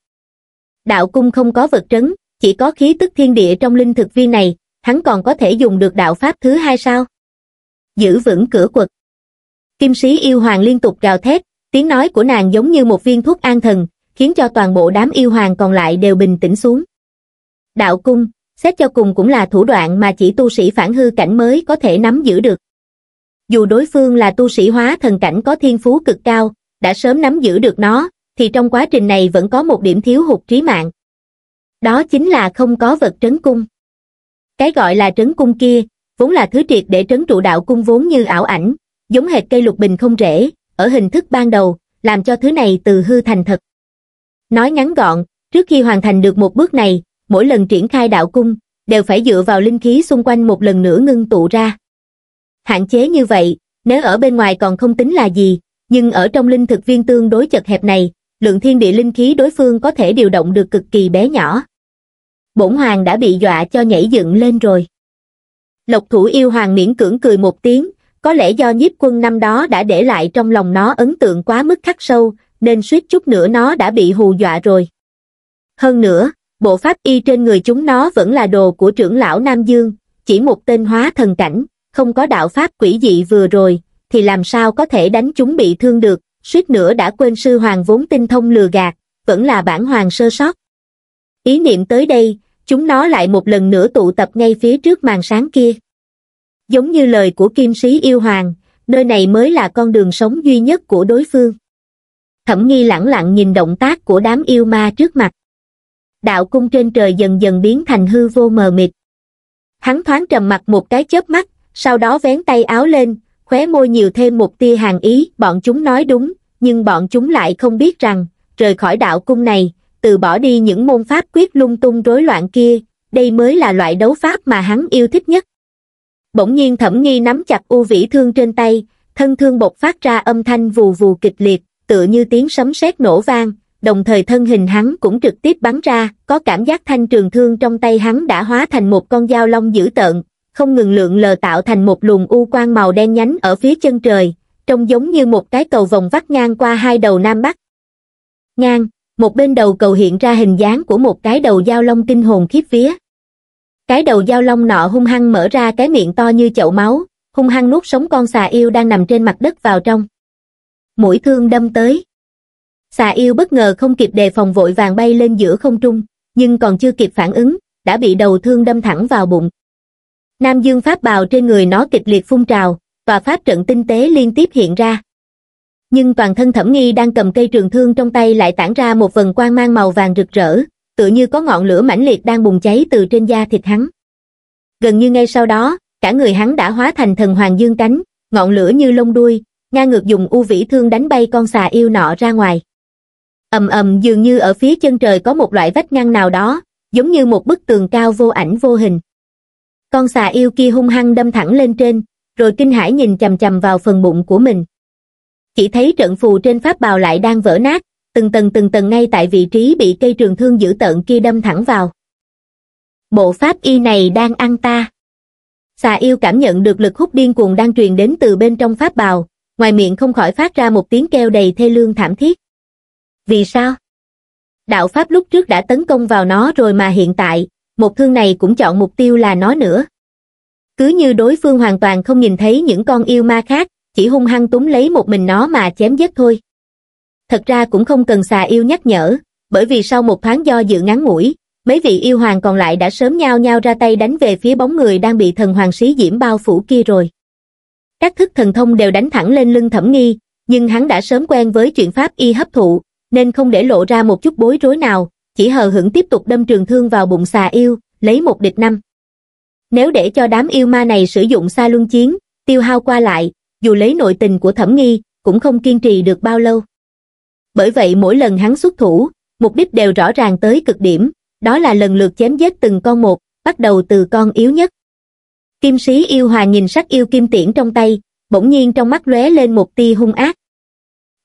Đạo cung không có vật trấn, chỉ có khí tức thiên địa trong linh thực viên này, hắn còn có thể dùng được đạo pháp thứ hai sao? Giữ vững cửa quật. Kim sĩ yêu hoàng liên tục gào thét, tiếng nói của nàng giống như một viên thuốc an thần, khiến cho toàn bộ đám yêu hoàng còn lại đều bình tĩnh xuống. Đạo cung, xét cho cùng cũng là thủ đoạn mà chỉ tu sĩ phản hư cảnh mới có thể nắm giữ được. Dù đối phương là tu sĩ hóa thần cảnh có thiên phú cực cao, đã sớm nắm giữ được nó, thì trong quá trình này vẫn có một điểm thiếu hụt trí mạng. Đó chính là không có vật trấn cung. Cái gọi là trấn cung kia, vốn là thứ triệt để trấn trụ đạo cung vốn như ảo ảnh, giống hệt cây lục bình không rễ, ở hình thức ban đầu, làm cho thứ này từ hư thành thật. Nói ngắn gọn, trước khi hoàn thành được một bước này, mỗi lần triển khai đạo cung, đều phải dựa vào linh khí xung quanh một lần nữa ngưng tụ ra. Hạn chế như vậy, nếu ở bên ngoài còn không tính là gì, nhưng ở trong linh thực viên tương đối chật hẹp này, lượng thiên địa linh khí đối phương có thể điều động được cực kỳ bé nhỏ. Bổn hoàng đã bị dọa cho nhảy dựng lên rồi. Lộc thủ yêu hoàng miễn cưỡng cười một tiếng, có lẽ do nhiếp quân năm đó đã để lại trong lòng nó ấn tượng quá mức khắc sâu, nên suýt chút nữa nó đã bị hù dọa rồi. Hơn nữa, bộ pháp y trên người chúng nó vẫn là đồ của trưởng lão Nam Dương, chỉ một tên hóa thần cảnh, không có đạo pháp quỷ dị vừa rồi, thì làm sao có thể đánh chúng bị thương được, suýt nữa đã quên sư hoàng vốn tinh thông lừa gạt, vẫn là bản hoàng sơ sót. Ý niệm tới đây, chúng nó lại một lần nữa tụ tập ngay phía trước màn sáng kia. Giống như lời của kim sĩ yêu hoàng, nơi này mới là con đường sống duy nhất của đối phương. Thẩm nghi lẳng lặng nhìn động tác của đám yêu ma trước mặt. Đạo cung trên trời dần dần biến thành hư vô mờ mịt. Hắn thoáng trầm mặt một cái chớp mắt, sau đó vén tay áo lên, khóe môi nhiều thêm một tia hàng ý, bọn chúng nói đúng, nhưng bọn chúng lại không biết rằng, rời khỏi đạo cung này, từ bỏ đi những môn pháp quyết lung tung rối loạn kia, đây mới là loại đấu pháp mà hắn yêu thích nhất. Bỗng nhiên thẩm nghi nắm chặt u vĩ thương trên tay, thân thương bộc phát ra âm thanh vù vù kịch liệt, tựa như tiếng sấm sét nổ vang, đồng thời thân hình hắn cũng trực tiếp bắn ra, có cảm giác thanh trường thương trong tay hắn đã hóa thành một con dao long dữ tợn, không ngừng lượng lờ tạo thành một luồng u quang màu đen nhánh ở phía chân trời, trông giống như một cái cầu vòng vắt ngang qua hai đầu Nam Bắc. Ngang, một bên đầu cầu hiện ra hình dáng của một cái đầu dao long kinh hồn khiếp vía. Cái đầu dao long nọ hung hăng mở ra cái miệng to như chậu máu, hung hăng nuốt sống con xà yêu đang nằm trên mặt đất vào trong. Mũi thương đâm tới. Xà yêu bất ngờ không kịp đề phòng vội vàng bay lên giữa không trung, nhưng còn chưa kịp phản ứng, đã bị đầu thương đâm thẳng vào bụng. Nam Dương Pháp bào trên người nó kịch liệt phun trào, và pháp trận tinh tế liên tiếp hiện ra. Nhưng toàn thân thẩm nghi đang cầm cây trường thương trong tay lại tản ra một vần quang mang màu vàng rực rỡ, tựa như có ngọn lửa mãnh liệt đang bùng cháy từ trên da thịt hắn. Gần như ngay sau đó, cả người hắn đã hóa thành thần hoàng dương cánh, ngọn lửa như lông đuôi, ngang ngược dùng u vĩ thương đánh bay con xà yêu nọ ra ngoài ầm ầm dường như ở phía chân trời có một loại vách ngăn nào đó, giống như một bức tường cao vô ảnh vô hình Con xà yêu kia hung hăng đâm thẳng lên trên, rồi kinh hãi nhìn chầm chầm vào phần bụng của mình. Chỉ thấy trận phù trên pháp bào lại đang vỡ nát, từng tầng từng tầng ngay tại vị trí bị cây trường thương dữ tợn kia đâm thẳng vào. Bộ pháp y này đang ăn ta. Xà yêu cảm nhận được lực hút điên cuồng đang truyền đến từ bên trong pháp bào, ngoài miệng không khỏi phát ra một tiếng kêu đầy thê lương thảm thiết. Vì sao? Đạo Pháp lúc trước đã tấn công vào nó rồi mà hiện tại, một thương này cũng chọn mục tiêu là nó nữa. Cứ như đối phương hoàn toàn không nhìn thấy những con yêu ma khác, chỉ hung hăng túng lấy một mình nó mà chém giết thôi. Thật ra cũng không cần xà yêu nhắc nhở, bởi vì sau một thoáng do dự ngắn ngủi, mấy vị yêu hoàng còn lại đã sớm nhao nhao ra tay đánh về phía bóng người đang bị thần hoàng sĩ diễm bao phủ kia rồi. Các thức thần thông đều đánh thẳng lên lưng thẩm nghi, nhưng hắn đã sớm quen với chuyện pháp y hấp thụ, nên không để lộ ra một chút bối rối nào, chỉ hờ hững tiếp tục đâm trường thương vào bụng xà yêu, lấy một địch năm. Nếu để cho đám yêu ma này sử dụng xa luân chiến, tiêu hao qua lại, dù lấy nội tình của thẩm nghi, cũng không kiên trì được bao lâu. Bởi vậy mỗi lần hắn xuất thủ, mục đích đều rõ ràng tới cực điểm, đó là lần lượt chém giết từng con một, bắt đầu từ con yếu nhất. Kim sĩ yêu hòa nhìn sắc yêu kim tiễn trong tay, bỗng nhiên trong mắt lóe lên một tia hung ác.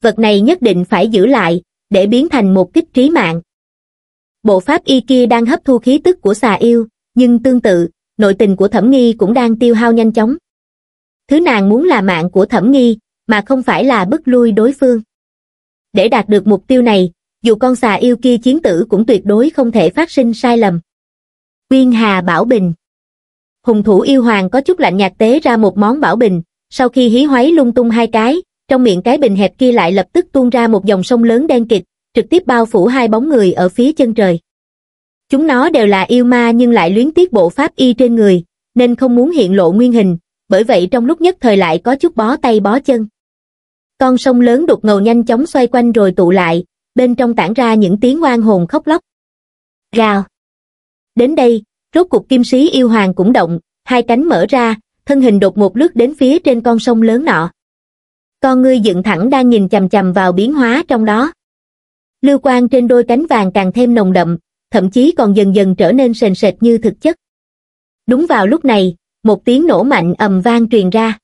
Vật này nhất định phải giữ lại, để biến thành một kích trí mạng. Bộ pháp y kia đang hấp thu khí tức của xà yêu, nhưng tương tự, nội tình của thẩm nghi cũng đang tiêu hao nhanh chóng. Thứ nàng muốn là mạng của thẩm nghi, mà không phải là bức lui đối phương. Để đạt được mục tiêu này, dù con xà yêu kia chiến tử cũng tuyệt đối không thể phát sinh sai lầm. Quyên Hà Bảo Bình Hùng thủ yêu hoàng có chút lạnh nhạt tế ra một món bảo bình, sau khi hí hoáy lung tung hai cái, trong miệng cái bình hẹp kia lại lập tức tuôn ra một dòng sông lớn đen kịch, trực tiếp bao phủ hai bóng người ở phía chân trời. Chúng nó đều là yêu ma nhưng lại luyến tiếc bộ pháp y trên người, nên không muốn hiện lộ nguyên hình, bởi vậy trong lúc nhất thời lại có chút bó tay bó chân. Con sông lớn đục ngầu nhanh chóng xoay quanh rồi tụ lại, bên trong tản ra những tiếng oan hồn khóc lóc. Gào. Đến đây, rốt cục kim sĩ yêu hoàng cũng động, hai cánh mở ra, thân hình đột một lướt đến phía trên con sông lớn nọ. Con ngươi dựng thẳng đang nhìn chằm chằm vào biến hóa trong đó. Lưu quang trên đôi cánh vàng càng thêm nồng đậm, thậm chí còn dần dần trở nên sền sệt như thực chất. Đúng vào lúc này, một tiếng nổ mạnh ầm vang truyền ra.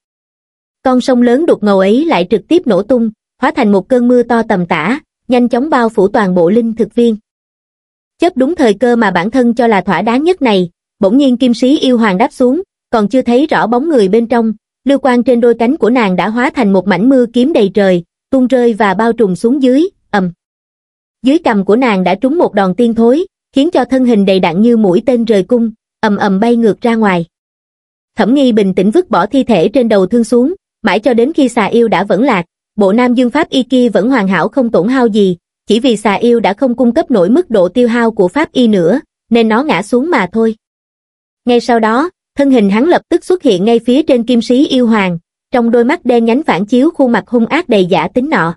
Con sông lớn đục ngầu ấy lại trực tiếp nổ tung, hóa thành một cơn mưa to tầm tã, nhanh chóng bao phủ toàn bộ linh thực viên. Chấp đúng thời cơ mà bản thân cho là thỏa đáng nhất này, bỗng nhiên kim sĩ yêu hoàng đáp xuống, còn chưa thấy rõ bóng người bên trong, lưu quang trên đôi cánh của nàng đã hóa thành một mảnh mưa kiếm đầy trời, tung rơi và bao trùm xuống dưới, ầm. Dưới cầm của nàng đã trúng một đòn tiên thối, khiến cho thân hình đầy đặn như mũi tên rời cung, ầm ầm bay ngược ra ngoài. Thẩm nghi bình tĩnh vứt bỏ thi thể trên đầu thương xuống, mãi cho đến khi xà yêu đã vẫn lạc, bộ nam dương pháp y kia vẫn hoàn hảo không tổn hao gì, chỉ vì xà yêu đã không cung cấp nổi mức độ tiêu hao của pháp y nữa, nên nó ngã xuống mà thôi. Ngay sau đó, thân hình hắn lập tức xuất hiện ngay phía trên kim sĩ yêu hoàng, trong đôi mắt đen nhánh phản chiếu khuôn mặt hung ác đầy giả tính nọ.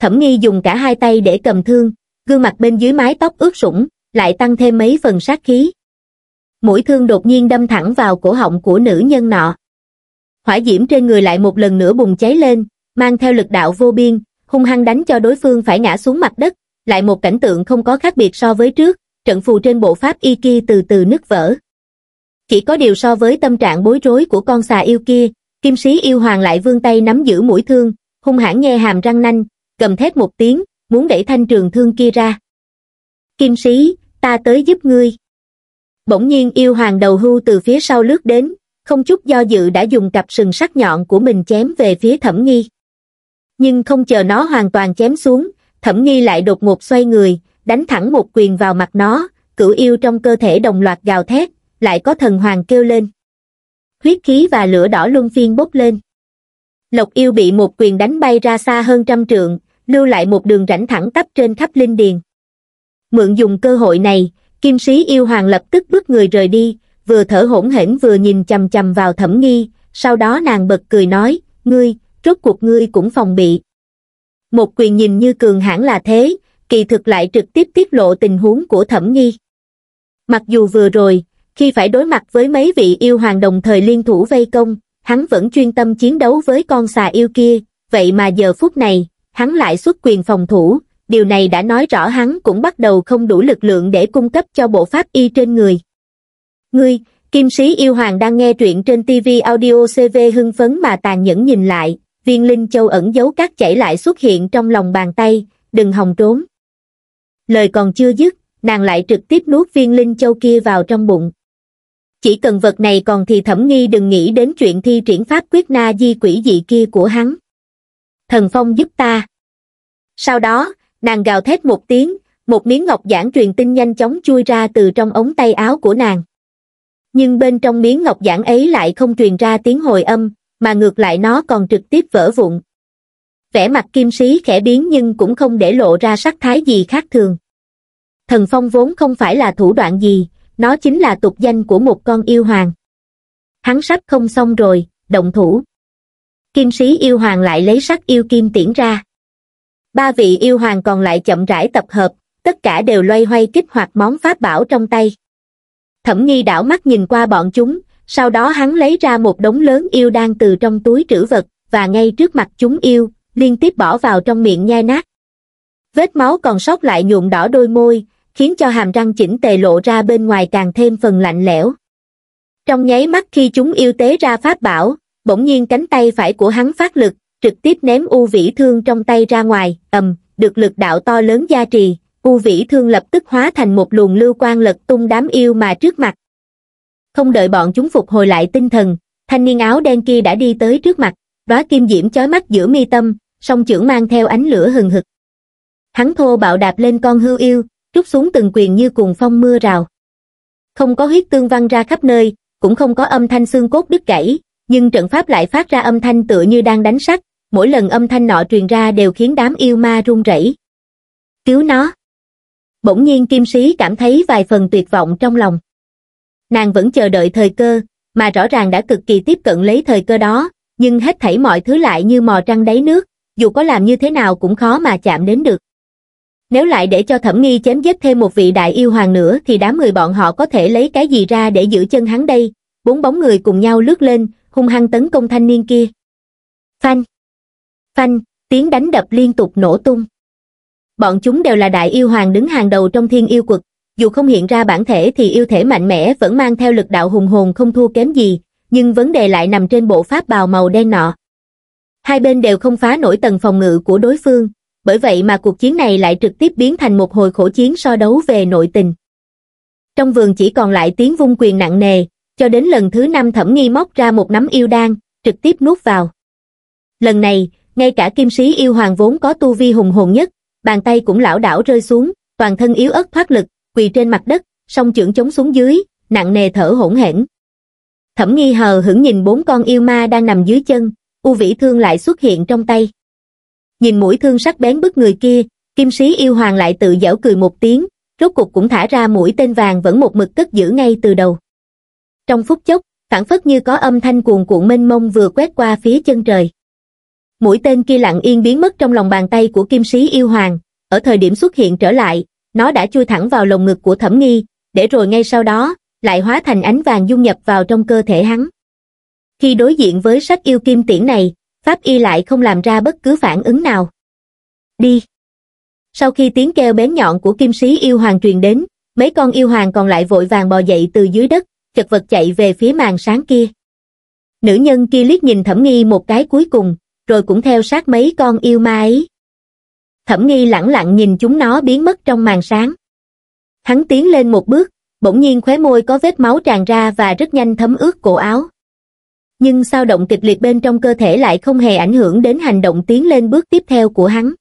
Thẩm nghi dùng cả hai tay để cầm thương, gương mặt bên dưới mái tóc ướt sũng, lại tăng thêm mấy phần sát khí. Mũi thương đột nhiên đâm thẳng vào cổ họng của nữ nhân nọ. Hỏa diễm trên người lại một lần nữa bùng cháy lên, mang theo lực đạo vô biên, hung hăng đánh cho đối phương phải ngã xuống mặt đất, lại một cảnh tượng không có khác biệt so với trước, trận phù trên bộ pháp y kia từ từ nứt vỡ. Chỉ có điều so với tâm trạng bối rối của con xà yêu kia, kim sĩ yêu hoàng lại vươn tay nắm giữ mũi thương, hung hãn nghe hàm răng nanh, cầm thét một tiếng, muốn đẩy thanh trường thương kia ra. Kim sĩ, ta tới giúp ngươi. Bỗng nhiên yêu hoàng đầu hưu từ phía sau lướt đến, không chút do dự đã dùng cặp sừng sắc nhọn của mình chém về phía thẩm nghi. Nhưng không chờ nó hoàn toàn chém xuống, thẩm nghi lại đột ngột xoay người, đánh thẳng một quyền vào mặt nó, cửu yêu trong cơ thể đồng loạt gào thét, lại có thần hoàng kêu lên. Huyết khí và lửa đỏ luân phiên bốc lên. Lộc yêu bị một quyền đánh bay ra xa hơn trăm trượng, lưu lại một đường rãnh thẳng tắp trên khắp linh điền. Mượn dùng cơ hội này, kim sĩ yêu hoàng lập tức bước người rời đi, vừa thở hổn hển vừa nhìn chầm chầm vào thẩm nghi, sau đó nàng bật cười nói, ngươi, rốt cuộc ngươi cũng phòng bị. Một quyền nhìn như cường hãn là thế, kỳ thực lại trực tiếp tiết lộ tình huống của thẩm nghi. Mặc dù vừa rồi, khi phải đối mặt với mấy vị yêu hoàng đồng thời liên thủ vây công, hắn vẫn chuyên tâm chiến đấu với con xà yêu kia, vậy mà giờ phút này, hắn lại xuất quyền phòng thủ, điều này đã nói rõ hắn cũng bắt đầu không đủ lực lượng để cung cấp cho bộ pháp y trên người. Ngươi, Kim sĩ yêu hoàng đang nghe truyện trên TV audio CV hưng phấn mà tàn nhẫn nhìn lại, viên linh châu ẩn giấu các chảy lại xuất hiện trong lòng bàn tay, đừng hòng trốn. Lời còn chưa dứt, nàng lại trực tiếp nuốt viên linh châu kia vào trong bụng. Chỉ cần vật này còn thì thẩm nghi đừng nghĩ đến chuyện thi triển pháp quyết na di quỷ dị kia của hắn. Thần phong giúp ta. Sau đó, nàng gào thét một tiếng, một miếng ngọc giản truyền tin nhanh chóng chui ra từ trong ống tay áo của nàng. Nhưng bên trong miếng ngọc giản ấy lại không truyền ra tiếng hồi âm, mà ngược lại nó còn trực tiếp vỡ vụn. Vẻ mặt kim sĩ khẽ biến nhưng cũng không để lộ ra sắc thái gì khác thường. Thần phong vốn không phải là thủ đoạn gì, nó chính là tục danh của một con yêu hoàng. Hắn sắp không xong rồi, động thủ. Kim sĩ yêu hoàng lại lấy sắc yêu kim tiễn ra. Ba vị yêu hoàng còn lại chậm rãi tập hợp, tất cả đều loay hoay kích hoạt món pháp bảo trong tay. Thẩm nghi đảo mắt nhìn qua bọn chúng, sau đó hắn lấy ra một đống lớn yêu đang từ trong túi trữ vật, và ngay trước mặt chúng yêu, liên tiếp bỏ vào trong miệng nhai nát. Vết máu còn sót lại nhuộm đỏ đôi môi, khiến cho hàm răng chỉnh tề lộ ra bên ngoài càng thêm phần lạnh lẽo. Trong nháy mắt khi chúng yêu tế ra pháp bảo, bỗng nhiên cánh tay phải của hắn phát lực, trực tiếp ném u vĩ thương trong tay ra ngoài, ầm, được lực đạo to lớn gia trì, u vĩ thương lập tức hóa thành một luồng lưu quang lật tung đám yêu mà trước mặt. Không đợi bọn chúng phục hồi lại tinh thần, thanh niên áo đen kia đã đi tới trước mặt, đóa kim diễm chói mắt giữa mi tâm, song chưởng mang theo ánh lửa hừng hực. Hắn thô bạo đạp lên con hưu yêu, rút xuống từng quyền như cuồng phong mưa rào. Không có huyết tương văng ra khắp nơi, cũng không có âm thanh xương cốt đứt gãy, nhưng trận pháp lại phát ra âm thanh tựa như đang đánh sắt, mỗi lần âm thanh nọ truyền ra đều khiến đám yêu ma run rẩy. Cứu nó! Bỗng nhiên kim sĩ cảm thấy vài phần tuyệt vọng trong lòng. Nàng vẫn chờ đợi thời cơ, mà rõ ràng đã cực kỳ tiếp cận lấy thời cơ đó, nhưng hết thảy mọi thứ lại như mò trăng đáy nước, dù có làm như thế nào cũng khó mà chạm đến được. Nếu lại để cho thẩm nghi chém giết thêm một vị đại yêu hoàng nữa thì đám người bọn họ có thể lấy cái gì ra để giữ chân hắn đây, bốn bóng người cùng nhau lướt lên, hung hăng tấn công thanh niên kia. Phanh! Phanh! Tiếng đánh đập liên tục nổ tung. Bọn chúng đều là đại yêu hoàng đứng hàng đầu trong thiên yêu quật, dù không hiện ra bản thể thì yêu thể mạnh mẽ vẫn mang theo lực đạo hùng hồn không thua kém gì, nhưng vấn đề lại nằm trên bộ pháp bào màu đen nọ. Hai bên đều không phá nổi tầng phòng ngự của đối phương, bởi vậy mà cuộc chiến này lại trực tiếp biến thành một hồi khổ chiến so đấu về nội tình. Trong vườn chỉ còn lại tiếng vung quyền nặng nề, cho đến lần thứ năm thẩm nghi móc ra một nắm yêu đan, trực tiếp nuốt vào. Lần này, ngay cả kim sĩ yêu hoàng vốn có tu vi hùng hồn nhất, bàn tay cũng lão đảo rơi xuống, toàn thân yếu ớt thoát lực, quỳ trên mặt đất, song trưởng chống xuống dưới, nặng nề thở hỗn hển. Thẩm nghi hờ hững nhìn bốn con yêu ma đang nằm dưới chân, u vĩ thương lại xuất hiện trong tay. Nhìn mũi thương sắc bén bức người kia, kim sĩ yêu hoàng lại tự dở cười một tiếng, rốt cục cũng thả ra mũi tên vàng vẫn một mực cất giữ ngay từ đầu. Trong phút chốc, phản phất như có âm thanh cuồn cuộn mênh mông vừa quét qua phía chân trời. Mũi tên kia lặng yên biến mất trong lòng bàn tay của kim sĩ yêu hoàng, ở thời điểm xuất hiện trở lại, nó đã chui thẳng vào lồng ngực của thẩm nghi, để rồi ngay sau đó, lại hóa thành ánh vàng dung nhập vào trong cơ thể hắn. Khi đối diện với sách yêu kim tiễn này, Pháp y lại không làm ra bất cứ phản ứng nào. Đi! Sau khi tiếng kêu bén nhọn của kim sĩ yêu hoàng truyền đến, mấy con yêu hoàng còn lại vội vàng bò dậy từ dưới đất, chật vật chạy về phía màn sáng kia. Nữ nhân kia liếc nhìn thẩm nghi một cái cuối cùng, rồi cũng theo sát mấy con yêu ma ấy. Thẩm nghi lẳng lặng nhìn chúng nó biến mất trong màn sáng. Hắn tiến lên một bước, bỗng nhiên khóe môi có vết máu tràn ra và rất nhanh thấm ướt cổ áo. Nhưng sao động kịch liệt bên trong cơ thể lại không hề ảnh hưởng đến hành động tiến lên bước tiếp theo của hắn.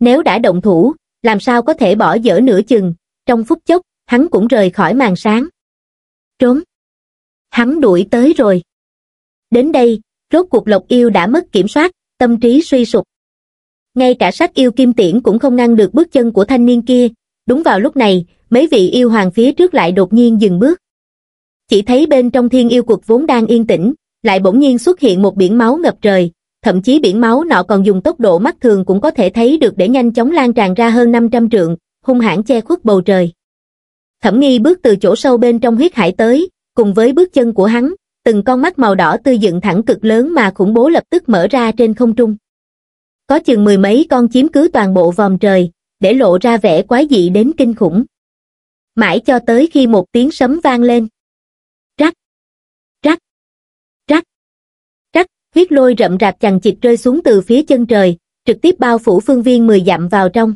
Nếu đã động thủ, làm sao có thể bỏ dở nửa chừng, trong phút chốc, hắn cũng rời khỏi màn sáng. Trốn. Hắn đuổi tới rồi. Đến đây, rốt cuộc lộc yêu đã mất kiểm soát, tâm trí suy sụp. Ngay cả sách yêu kim tiễn cũng không ngăn được bước chân của thanh niên kia, đúng vào lúc này, mấy vị yêu hoàng phía trước lại đột nhiên dừng bước. Chỉ thấy bên trong thiên yêu cuộc vốn đang yên tĩnh, lại bỗng nhiên xuất hiện một biển máu ngập trời, thậm chí biển máu nọ còn dùng tốc độ mắt thường cũng có thể thấy được để nhanh chóng lan tràn ra hơn 500 trượng, hung hãn che khuất bầu trời. Thẩm nghi bước từ chỗ sâu bên trong huyết hải tới, cùng với bước chân của hắn, từng con mắt màu đỏ tươi dựng thẳng cực lớn mà khủng bố lập tức mở ra trên không trung. Có chừng mười mấy con chiếm cứ toàn bộ vòm trời, để lộ ra vẻ quái dị đến kinh khủng. Mãi cho tới khi một tiếng sấm vang lên. Huyết lôi rậm rạp chằng chịt rơi xuống từ phía chân trời, trực tiếp bao phủ phương viên 10 dặm vào trong.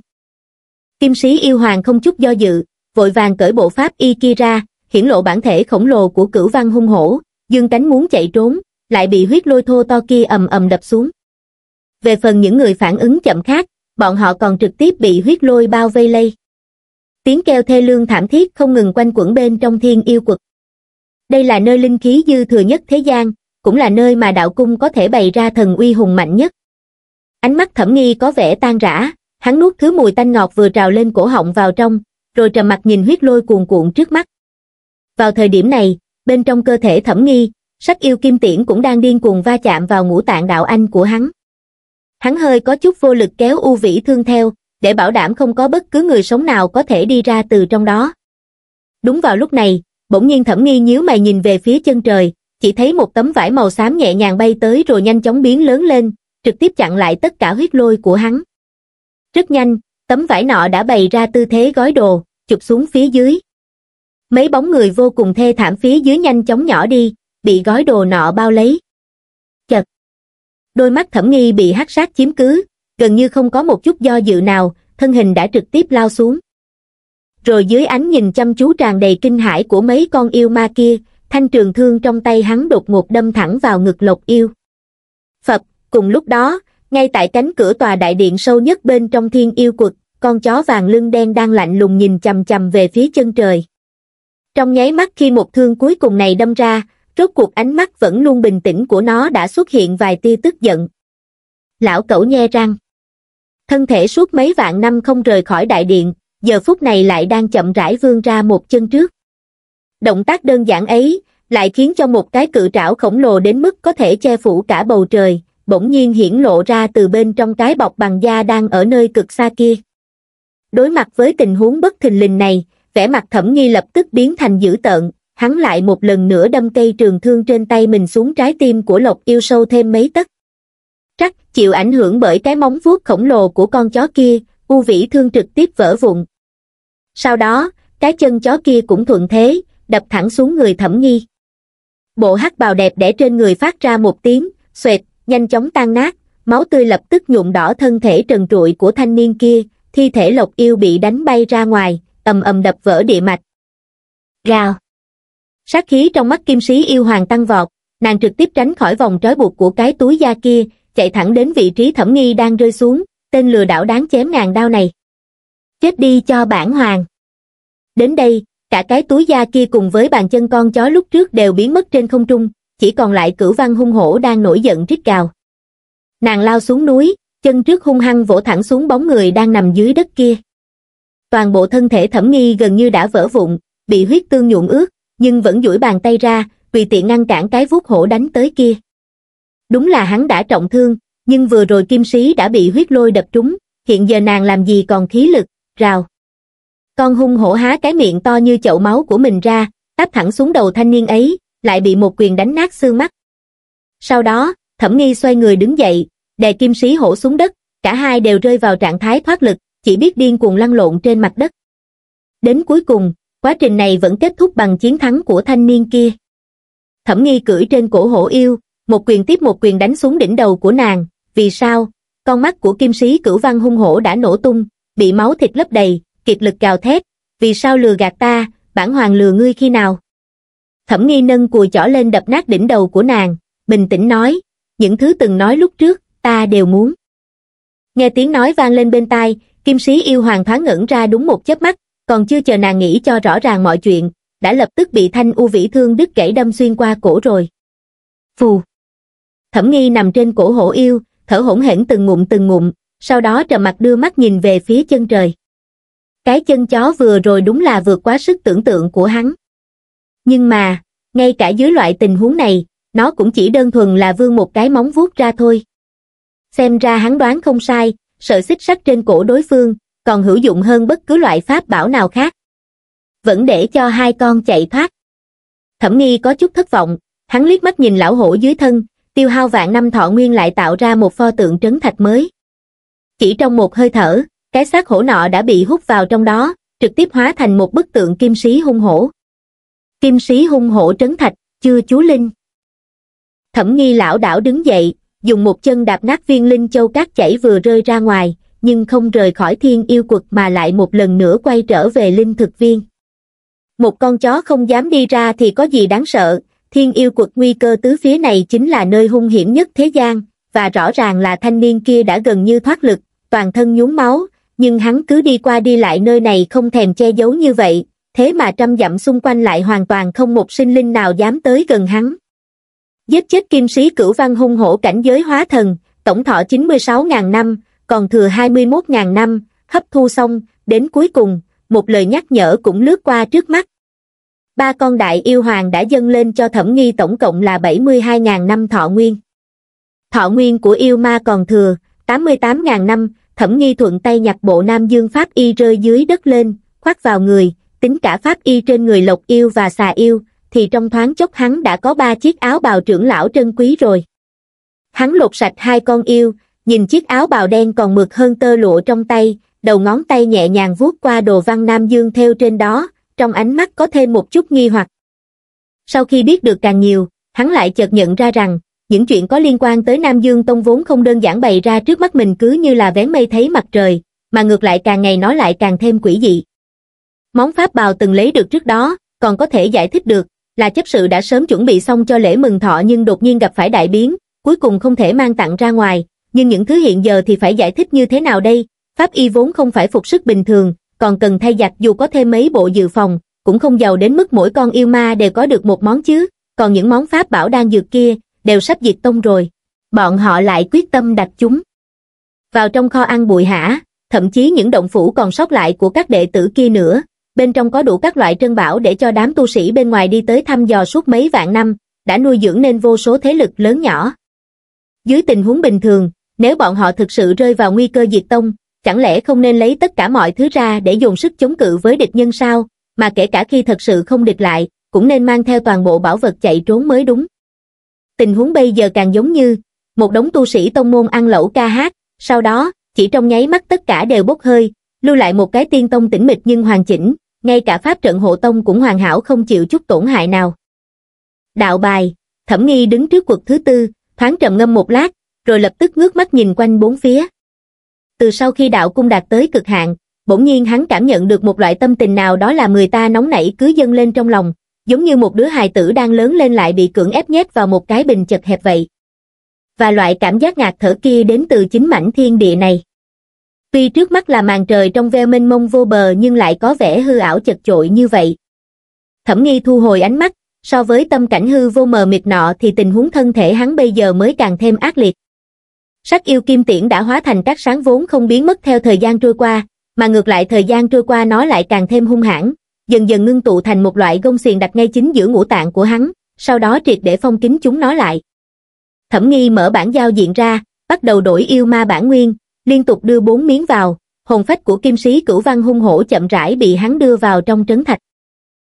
Kim sĩ yêu hoàng không chút do dự, vội vàng cởi bộ pháp y kia ra, hiển lộ bản thể khổng lồ của cửu văn hung hổ, dương cánh muốn chạy trốn, lại bị huyết lôi thô to kia ầm ầm đập xuống. Về phần những người phản ứng chậm khác, bọn họ còn trực tiếp bị huyết lôi bao vây lây. Tiếng kêu thê lương thảm thiết không ngừng quanh quẩn bên trong thiên yêu quật. Đây là nơi linh khí dư thừa nhất thế gian, cũng là nơi mà đạo cung có thể bày ra thần uy hùng mạnh nhất. Ánh mắt thẩm nghi có vẻ tan rã, hắn nuốt thứ mùi tanh ngọt vừa trào lên cổ họng vào trong, rồi trầm mặt nhìn huyết lôi cuồn cuộn trước mắt. Vào thời điểm này, bên trong cơ thể thẩm nghi, sắc yêu kim tiễn cũng đang điên cuồng va chạm vào ngũ tạng đạo anh của hắn. Hắn hơi có chút vô lực kéo u vĩ thương theo, để bảo đảm không có bất cứ người sống nào có thể đi ra từ trong đó. Đúng vào lúc này, bỗng nhiên thẩm nghi nhíu mày nhìn về phía chân trời, chỉ thấy một tấm vải màu xám nhẹ nhàng bay tới rồi nhanh chóng biến lớn lên, trực tiếp chặn lại tất cả huyết lôi của hắn. Rất nhanh, tấm vải nọ đã bày ra tư thế gói đồ, chụp xuống phía dưới. Mấy bóng người vô cùng thê thảm phía dưới nhanh chóng nhỏ đi, bị gói đồ nọ bao lấy. Chật. Đôi mắt thẩm nghi bị hắc sát chiếm cứ, gần như không có một chút do dự nào, thân hình đã trực tiếp lao xuống. Rồi dưới ánh nhìn chăm chú tràn đầy kinh hãi của mấy con yêu ma kia, thanh trường thương trong tay hắn đột ngột đâm thẳng vào ngực lộc yêu. Phật, cùng lúc đó, ngay tại cánh cửa tòa đại điện sâu nhất bên trong thiên yêu quật, con chó vàng lưng đen đang lạnh lùng nhìn chầm chầm về phía chân trời. Trong nháy mắt khi một thương cuối cùng này đâm ra, rốt cuộc ánh mắt vẫn luôn bình tĩnh của nó đã xuất hiện vài tia tức giận. Lão cẩu nhe răng. Thân thể suốt mấy vạn năm không rời khỏi đại điện, giờ phút này lại đang chậm rãi vươn ra một chân trước. Động tác đơn giản ấy, lại khiến cho một cái cự trảo khổng lồ đến mức có thể che phủ cả bầu trời, bỗng nhiên hiển lộ ra từ bên trong cái bọc bằng da đang ở nơi cực xa kia. Đối mặt với tình huống bất thình lình này, vẻ mặt thẩm nghi lập tức biến thành dữ tợn, hắn lại một lần nữa đâm cây trường thương trên tay mình xuống trái tim của lộc yêu sâu thêm mấy tấc. Trắc chịu ảnh hưởng bởi cái móng vuốt khổng lồ của con chó kia, u vĩ thương trực tiếp vỡ vụn. Sau đó, cái chân chó kia cũng thuận thế, đập thẳng xuống người thẩm nghi. Bộ hắc bào đẹp đẽ trên người phát ra một tiếng, xoẹt, nhanh chóng tan nát, máu tươi lập tức nhuộm đỏ thân thể trần trụi của thanh niên kia, thi thể lộc yêu bị đánh bay ra ngoài, ầm ầm đập vỡ địa mạch. Gào. Sát khí trong mắt kim sĩ yêu hoàng tăng vọt, nàng trực tiếp tránh khỏi vòng trói buộc của cái túi da kia, chạy thẳng đến vị trí thẩm nghi đang rơi xuống, tên lừa đảo đáng chém ngàn đao này. Chết đi cho bản hoàng. Đến đây, cả cái túi da kia cùng với bàn chân con chó lúc trước đều biến mất trên không trung, chỉ còn lại cửu văn hung hổ đang nổi giận rít gào. Nàng lao xuống núi, chân trước hung hăng vỗ thẳng xuống bóng người đang nằm dưới đất kia. Toàn bộ thân thể thẩm nghi gần như đã vỡ vụn, bị huyết tương nhuộm ướt, nhưng vẫn duỗi bàn tay ra, tùy tiện ngăn cản cái vuốt hổ đánh tới kia. Đúng là hắn đã trọng thương, nhưng vừa rồi kim sĩ đã bị huyết lôi đập trúng, hiện giờ nàng làm gì còn khí lực, rào. Con hung hổ há cái miệng to như chậu máu của mình ra, táp thẳng xuống đầu thanh niên ấy, lại bị một quyền đánh nát xương mắt. Sau đó, thẩm nghi xoay người đứng dậy, đè kim sĩ hổ xuống đất, cả hai đều rơi vào trạng thái thoát lực, chỉ biết điên cuồng lăn lộn trên mặt đất. Đến cuối cùng, quá trình này vẫn kết thúc bằng chiến thắng của thanh niên kia. Thẩm nghi cưỡi trên cổ hổ yêu, một quyền tiếp một quyền đánh xuống đỉnh đầu của nàng, vì sao? Con mắt của kim sĩ cửu văn hung hổ đã nổ tung, bị máu thịt lấp đầy, kiệt lực gào thét, vì sao lừa gạt ta, bản hoàng lừa ngươi khi nào? Thẩm nghi nâng cùi chỏ lên đập nát đỉnh đầu của nàng, bình tĩnh nói, những thứ từng nói lúc trước, ta đều muốn. Nghe tiếng nói vang lên bên tai, kim sĩ yêu hoàng thoáng ngẩn ra đúng một chớp mắt, còn chưa chờ nàng nghĩ cho rõ ràng mọi chuyện, đã lập tức bị thanh u vĩ thương đứt gãy đâm xuyên qua cổ rồi. Phù. Thẩm nghi nằm trên cổ hổ yêu, thở hỗn hển từng ngụm từng ngụm, sau đó trầm mặt đưa mắt nhìn về phía chân trời. Cái chân chó vừa rồi đúng là vượt quá sức tưởng tượng của hắn. Nhưng mà, ngay cả dưới loại tình huống này, nó cũng chỉ đơn thuần là vương một cái móng vuốt ra thôi. Xem ra hắn đoán không sai, sợi xích sắt trên cổ đối phương, còn hữu dụng hơn bất cứ loại pháp bảo nào khác. Vẫn để cho hai con chạy thoát. Thẩm nghi có chút thất vọng, hắn liếc mắt nhìn lão hổ dưới thân, tiêu hao vạn năm thọ nguyên lại tạo ra một pho tượng trấn thạch mới. Chỉ trong một hơi thở, cái xác hổ nọ đã bị hút vào trong đó, trực tiếp hóa thành một bức tượng kim sĩ hung hổ. Kim sĩ hung hổ trấn thạch, chưa chú linh. Thẩm nghi lão đảo đứng dậy, dùng một chân đạp nát viên linh châu cát chảy vừa rơi ra ngoài, nhưng không rời khỏi thiên yêu quật mà lại một lần nữa quay trở về linh thực viên. Một con chó không dám đi ra thì có gì đáng sợ, thiên yêu quật nguy cơ tứ phía này chính là nơi hung hiểm nhất thế gian, và rõ ràng là thanh niên kia đã gần như thoát lực, toàn thân nhúng máu, nhưng hắn cứ đi qua đi lại nơi này không thèm che giấu như vậy, thế mà trăm dặm xung quanh lại hoàn toàn không một sinh linh nào dám tới gần hắn. Giết chết kim sĩ cửu văn hung hổ cảnh giới hóa thần, tổng thọ 96.000 năm, còn thừa 21.000 năm, hấp thu xong, đến cuối cùng, một lời nhắc nhở cũng lướt qua trước mắt. Ba con đại yêu hoàng đã dâng lên cho thẩm nghi tổng cộng là 72.000 năm thọ nguyên. Thọ nguyên của yêu ma còn thừa, 88.000 năm, thẩm nghi thuận tay nhặt bộ nam dương pháp y rơi dưới đất lên, khoác vào người, tính cả pháp y trên người lộc yêu và xà yêu, thì trong thoáng chốc hắn đã có ba chiếc áo bào trưởng lão trân quý rồi. Hắn lột sạch hai con yêu, nhìn chiếc áo bào đen còn mượt hơn tơ lụa trong tay, đầu ngón tay nhẹ nhàng vuốt qua đồ văn Nam Dương theo trên đó, trong ánh mắt có thêm một chút nghi hoặc. Sau khi biết được càng nhiều, hắn lại chợt nhận ra rằng, những chuyện có liên quan tới Nam Dương Tông vốn không đơn giản bày ra trước mắt mình cứ như là vén mây thấy mặt trời, mà ngược lại càng ngày nó lại càng thêm quỷ dị. Món pháp bào từng lấy được trước đó, còn có thể giải thích được, là chấp sự đã sớm chuẩn bị xong cho lễ mừng thọ nhưng đột nhiên gặp phải đại biến, cuối cùng không thể mang tặng ra ngoài, nhưng những thứ hiện giờ thì phải giải thích như thế nào đây? Pháp y vốn không phải phục sức bình thường, còn cần thay giặt dù có thêm mấy bộ dự phòng, cũng không giàu đến mức mỗi con yêu ma đều có được một món chứ, còn những món pháp bảo đang dược kia, đều sắp diệt tông rồi. Bọn họ lại quyết tâm đặt chúng vào trong kho ăn bụi hả, thậm chí những động phủ còn sót lại của các đệ tử kia nữa, bên trong có đủ các loại trân bảo để cho đám tu sĩ bên ngoài đi tới thăm dò suốt mấy vạn năm, đã nuôi dưỡng nên vô số thế lực lớn nhỏ. Dưới tình huống bình thường, nếu bọn họ thực sự rơi vào nguy cơ diệt tông, chẳng lẽ không nên lấy tất cả mọi thứ ra để dùng sức chống cự với địch nhân sao, mà kể cả khi thật sự không địch lại, cũng nên mang theo toàn bộ bảo vật chạy trốn mới đúng. Tình huống bây giờ càng giống như, một đống tu sĩ tông môn ăn lẩu ca hát, sau đó, chỉ trong nháy mắt tất cả đều bốc hơi, lưu lại một cái tiên tông tĩnh mịch nhưng hoàn chỉnh, ngay cả pháp trận hộ tông cũng hoàn hảo không chịu chút tổn hại nào. Đạo bài, thẩm nghi đứng trước quật thứ tư, thoáng trầm ngâm một lát, rồi lập tức ngước mắt nhìn quanh bốn phía. Từ sau khi đạo cung đạt tới cực hạn, bỗng nhiên hắn cảm nhận được một loại tâm tình nào đó là người ta nóng nảy cứ dâng lên trong lòng, giống như một đứa hài tử đang lớn lên lại bị cưỡng ép nhét vào một cái bình chật hẹp vậy. Và loại cảm giác ngạt thở kia đến từ chính mảnh thiên địa này. Tuy trước mắt là màn trời trong veo mênh mông vô bờ nhưng lại có vẻ hư ảo chật chội như vậy. Thẩm nghi thu hồi ánh mắt, so với tâm cảnh hư vô mờ mịt nọ thì tình huống thân thể hắn bây giờ mới càng thêm ác liệt. Sắc yêu kim tiễn đã hóa thành các sáng vốn không biến mất theo thời gian trôi qua, mà ngược lại thời gian trôi qua nó lại càng thêm hung hãn, dần dần ngưng tụ thành một loại gông xiềng đặt ngay chính giữa ngũ tạng của hắn, sau đó triệt để phong kín chúng nó lại. Thẩm nghi mở bản giao diện ra, bắt đầu đổi yêu ma bản nguyên, liên tục đưa bốn miếng vào, hồn phách của kim sĩ cửu văn hung hổ chậm rãi bị hắn đưa vào trong trấn thạch.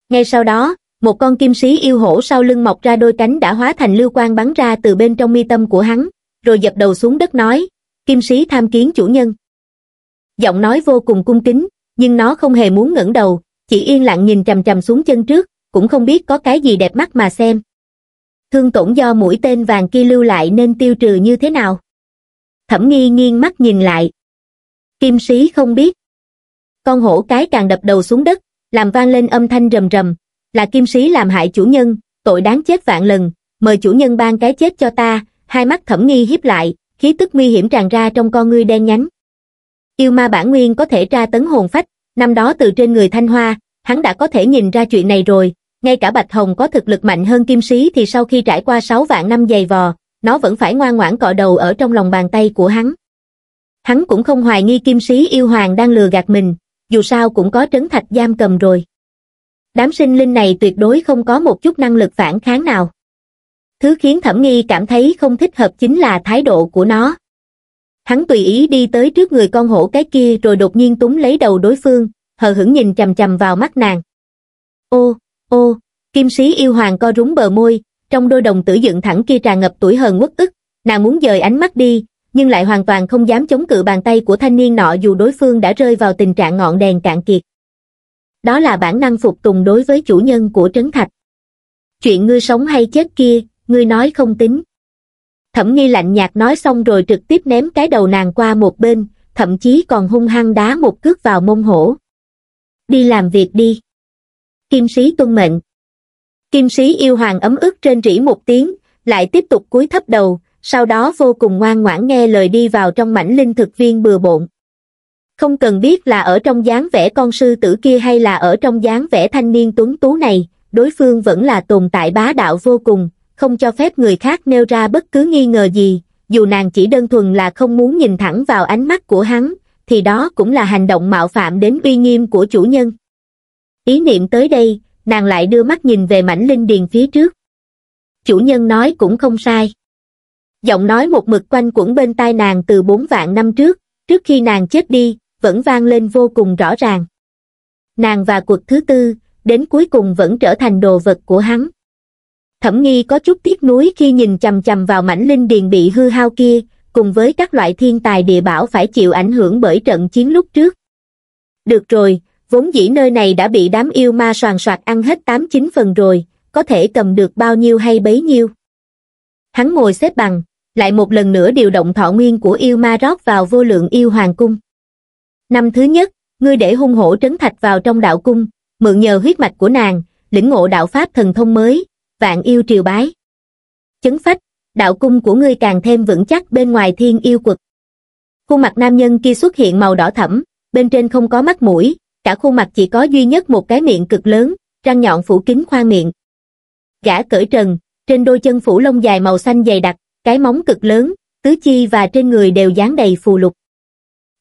Ngay sau đó, một con kim sĩ yêu hổ sau lưng mọc ra đôi cánh đã hóa thành lưu quang bắn ra từ bên trong mi tâm của hắn, rồi dập đầu xuống đất nói, kim sĩ tham kiến chủ nhân. Giọng nói vô cùng cung kính, nhưng nó không hề muốn ngẩng đầu, chỉ yên lặng nhìn trầm trầm xuống chân trước, cũng không biết có cái gì đẹp mắt mà xem. Thương tổn do mũi tên vàng kia lưu lại nên tiêu trừ như thế nào? Thẩm nghi nghiêng mắt nhìn lại. Kim sĩ không biết. Con hổ cái càng đập đầu xuống đất, làm vang lên âm thanh rầm rầm, là kim sĩ làm hại chủ nhân, tội đáng chết vạn lần, mời chủ nhân ban cái chết cho ta, hai mắt thẩm nghi hiếp lại, khí tức nguy hiểm tràn ra trong con ngươi đen nhánh. Yêu ma bản nguyên có thể tra tấn hồn phách, năm đó từ trên người Thanh Hoa, hắn đã có thể nhìn ra chuyện này rồi, ngay cả Bạch Hồng có thực lực mạnh hơn kim sĩ thì sau khi trải qua 6 vạn năm dày vò, nó vẫn phải ngoan ngoãn cọ đầu ở trong lòng bàn tay của hắn. Hắn cũng không hoài nghi kim sĩ yêu hoàng đang lừa gạt mình, dù sao cũng có trấn thạch giam cầm rồi. Đám sinh linh này tuyệt đối không có một chút năng lực phản kháng nào. Thứ khiến thẩm nghi cảm thấy không thích hợp chính là thái độ của nó. Hắn tùy ý đi tới trước người con hổ cái kia rồi đột nhiên túng lấy đầu đối phương, hờ hững nhìn chầm chầm vào mắt nàng. Ô, ô, kim sĩ yêu hoàng co rúng bờ môi, trong đôi đồng tử dựng thẳng kia tràn ngập tuổi hờn uất ức, nàng muốn dời ánh mắt đi, nhưng lại hoàn toàn không dám chống cự bàn tay của thanh niên nọ dù đối phương đã rơi vào tình trạng ngọn đèn cạn kiệt. Đó là bản năng phục tùng đối với chủ nhân của trấn thạch. Chuyện ngươi sống hay chết kia, ngươi nói không tính. Thẩm nghi lạnh nhạt nói xong rồi trực tiếp ném cái đầu nàng qua một bên, thậm chí còn hung hăng đá một cước vào mông hổ. Đi làm việc đi. Kim sĩ tuân mệnh. Kim sĩ yêu hoàng ấm ức trên rỉ một tiếng, lại tiếp tục cúi thấp đầu, sau đó vô cùng ngoan ngoãn nghe lời đi vào trong mảnh linh thực viên bừa bộn. Không cần biết là ở trong dáng vẻ con sư tử kia hay là ở trong dáng vẻ thanh niên tuấn tú này, đối phương vẫn là tồn tại bá đạo vô cùng, không cho phép người khác nêu ra bất cứ nghi ngờ gì, dù nàng chỉ đơn thuần là không muốn nhìn thẳng vào ánh mắt của hắn, thì đó cũng là hành động mạo phạm đến uy nghiêm của chủ nhân. Ý niệm tới đây, nàng lại đưa mắt nhìn về mảnh linh điền phía trước. Chủ nhân nói cũng không sai. Giọng nói một mực quanh quẩn bên tai nàng từ bốn vạn năm trước, trước khi nàng chết đi, vẫn vang lên vô cùng rõ ràng. Nàng và cuộc thứ tư, đến cuối cùng vẫn trở thành đồ vật của hắn. Thẩm nghi có chút tiếc nuối khi nhìn chầm chầm vào mảnh linh điền bị hư hao kia, cùng với các loại thiên tài địa bảo phải chịu ảnh hưởng bởi trận chiến lúc trước. Được rồi, vốn dĩ nơi này đã bị đám yêu ma soàn soạt ăn hết 8-9 phần rồi, có thể cầm được bao nhiêu hay bấy nhiêu. Hắn ngồi xếp bằng, lại một lần nữa điều động thọ nguyên của yêu ma rót vào vô lượng yêu hoàng cung. Năm thứ nhất, ngươi để hung hổ trấn thạch vào trong đạo cung, mượn nhờ huyết mạch của nàng, lĩnh ngộ đạo pháp thần thông mới, vạn yêu triều bái. Chấn phách, đạo cung của ngươi càng thêm vững chắc bên ngoài thiên yêu quật. Khuôn mặt nam nhân kia xuất hiện màu đỏ thẫm, bên trên không có mắt mũi, cả khuôn mặt chỉ có duy nhất một cái miệng cực lớn, răng nhọn phủ kín khoang miệng. Gã cởi trần, trên đôi chân phủ lông dài màu xanh dày đặc, cái móng cực lớn, tứ chi và trên người đều dán đầy phù lục.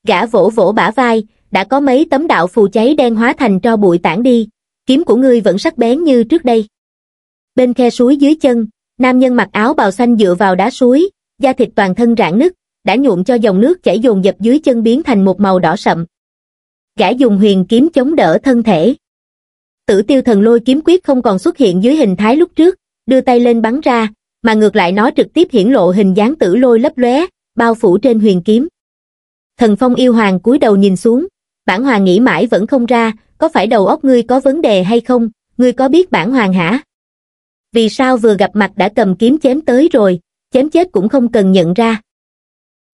Gã vỗ vỗ bả vai, đã có mấy tấm đạo phù cháy đen hóa thành cho bụi tản đi, kiếm của ngươi vẫn sắc bén như trước đây. Bên khe suối dưới chân, nam nhân mặc áo bào xanh dựa vào đá suối, da thịt toàn thân rạn nứt, đã nhuộm cho dòng nước chảy dồn dập dưới chân biến thành một màu đỏ sậm. Gã dùng huyền kiếm chống đỡ thân thể. Tử tiêu thần lôi kiếm quyết không còn xuất hiện dưới hình thái lúc trước, đưa tay lên bắn ra, mà ngược lại nó trực tiếp hiển lộ hình dáng tử lôi lấp lóe, bao phủ trên huyền kiếm. Thần phong yêu hoàng cúi đầu nhìn xuống, bản hoàng nghĩ mãi vẫn không ra, có phải đầu óc ngươi có vấn đề hay không, ngươi có biết bản hoàng hả? Vì sao vừa gặp mặt đã cầm kiếm chém tới rồi, chém chết cũng không cần nhận ra.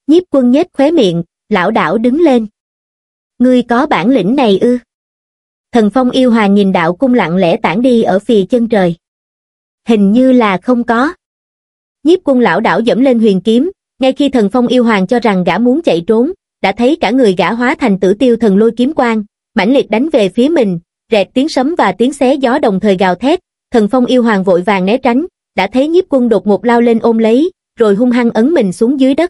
Nhiếp quân nhếch khóe miệng, lão đảo đứng lên. Ngươi có bản lĩnh này ư? Thần phong yêu hoàng nhìn đạo cung lặng lẽ tản đi ở phía chân trời. Hình như là không có. Nhiếp quân lão đảo dẫm lên huyền kiếm, ngay khi thần phong yêu hoàng cho rằng gã muốn chạy trốn, đã thấy cả người gã hóa thành tử tiêu thần lôi kiếm quang, mãnh liệt đánh về phía mình, rẹt tiếng sấm và tiếng xé gió đồng thời gào thét, thần phong yêu hoàng vội vàng né tránh, đã thấy nhiếp quân đột một lao lên ôm lấy, rồi hung hăng ấn mình xuống dưới đất.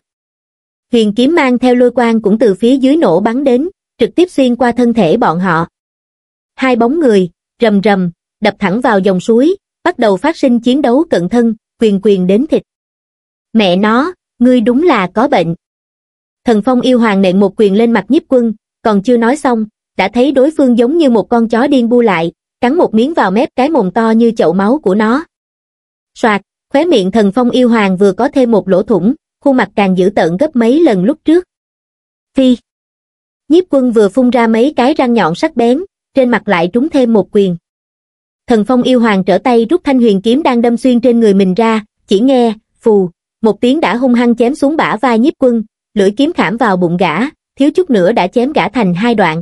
Huyền kiếm mang theo lôi quang cũng từ phía dưới nổ bắn đến, trực tiếp xuyên qua thân thể bọn họ. Hai bóng người, rầm rầm, đập thẳng vào dòng suối, bắt đầu phát sinh chiến đấu cận thân, quyền quyền đến thịt. Mẹ nó, ngươi đúng là có bệnh. Thần phong yêu hoàng nện một quyền lên mặt nhiếp quân, còn chưa nói xong, đã thấy đối phương giống như một con chó điên bu lại, cắn một miếng vào mép cái mồm to như chậu máu của nó. Soạt, khóe miệng thần phong yêu hoàng vừa có thêm một lỗ thủng, khuôn mặt càng dữ tợn gấp mấy lần lúc trước. Phi. Nhiếp quân vừa phun ra mấy cái răng nhọn sắc bén, trên mặt lại trúng thêm một quyền. Thần phong yêu hoàng trở tay rút thanh huyền kiếm đang đâm xuyên trên người mình ra, chỉ nghe, phù, một tiếng đã hung hăng chém xuống bả vai nhiếp quân, lưỡi kiếm khảm vào bụng gã, thiếu chút nữa đã chém gã thành hai đoạn.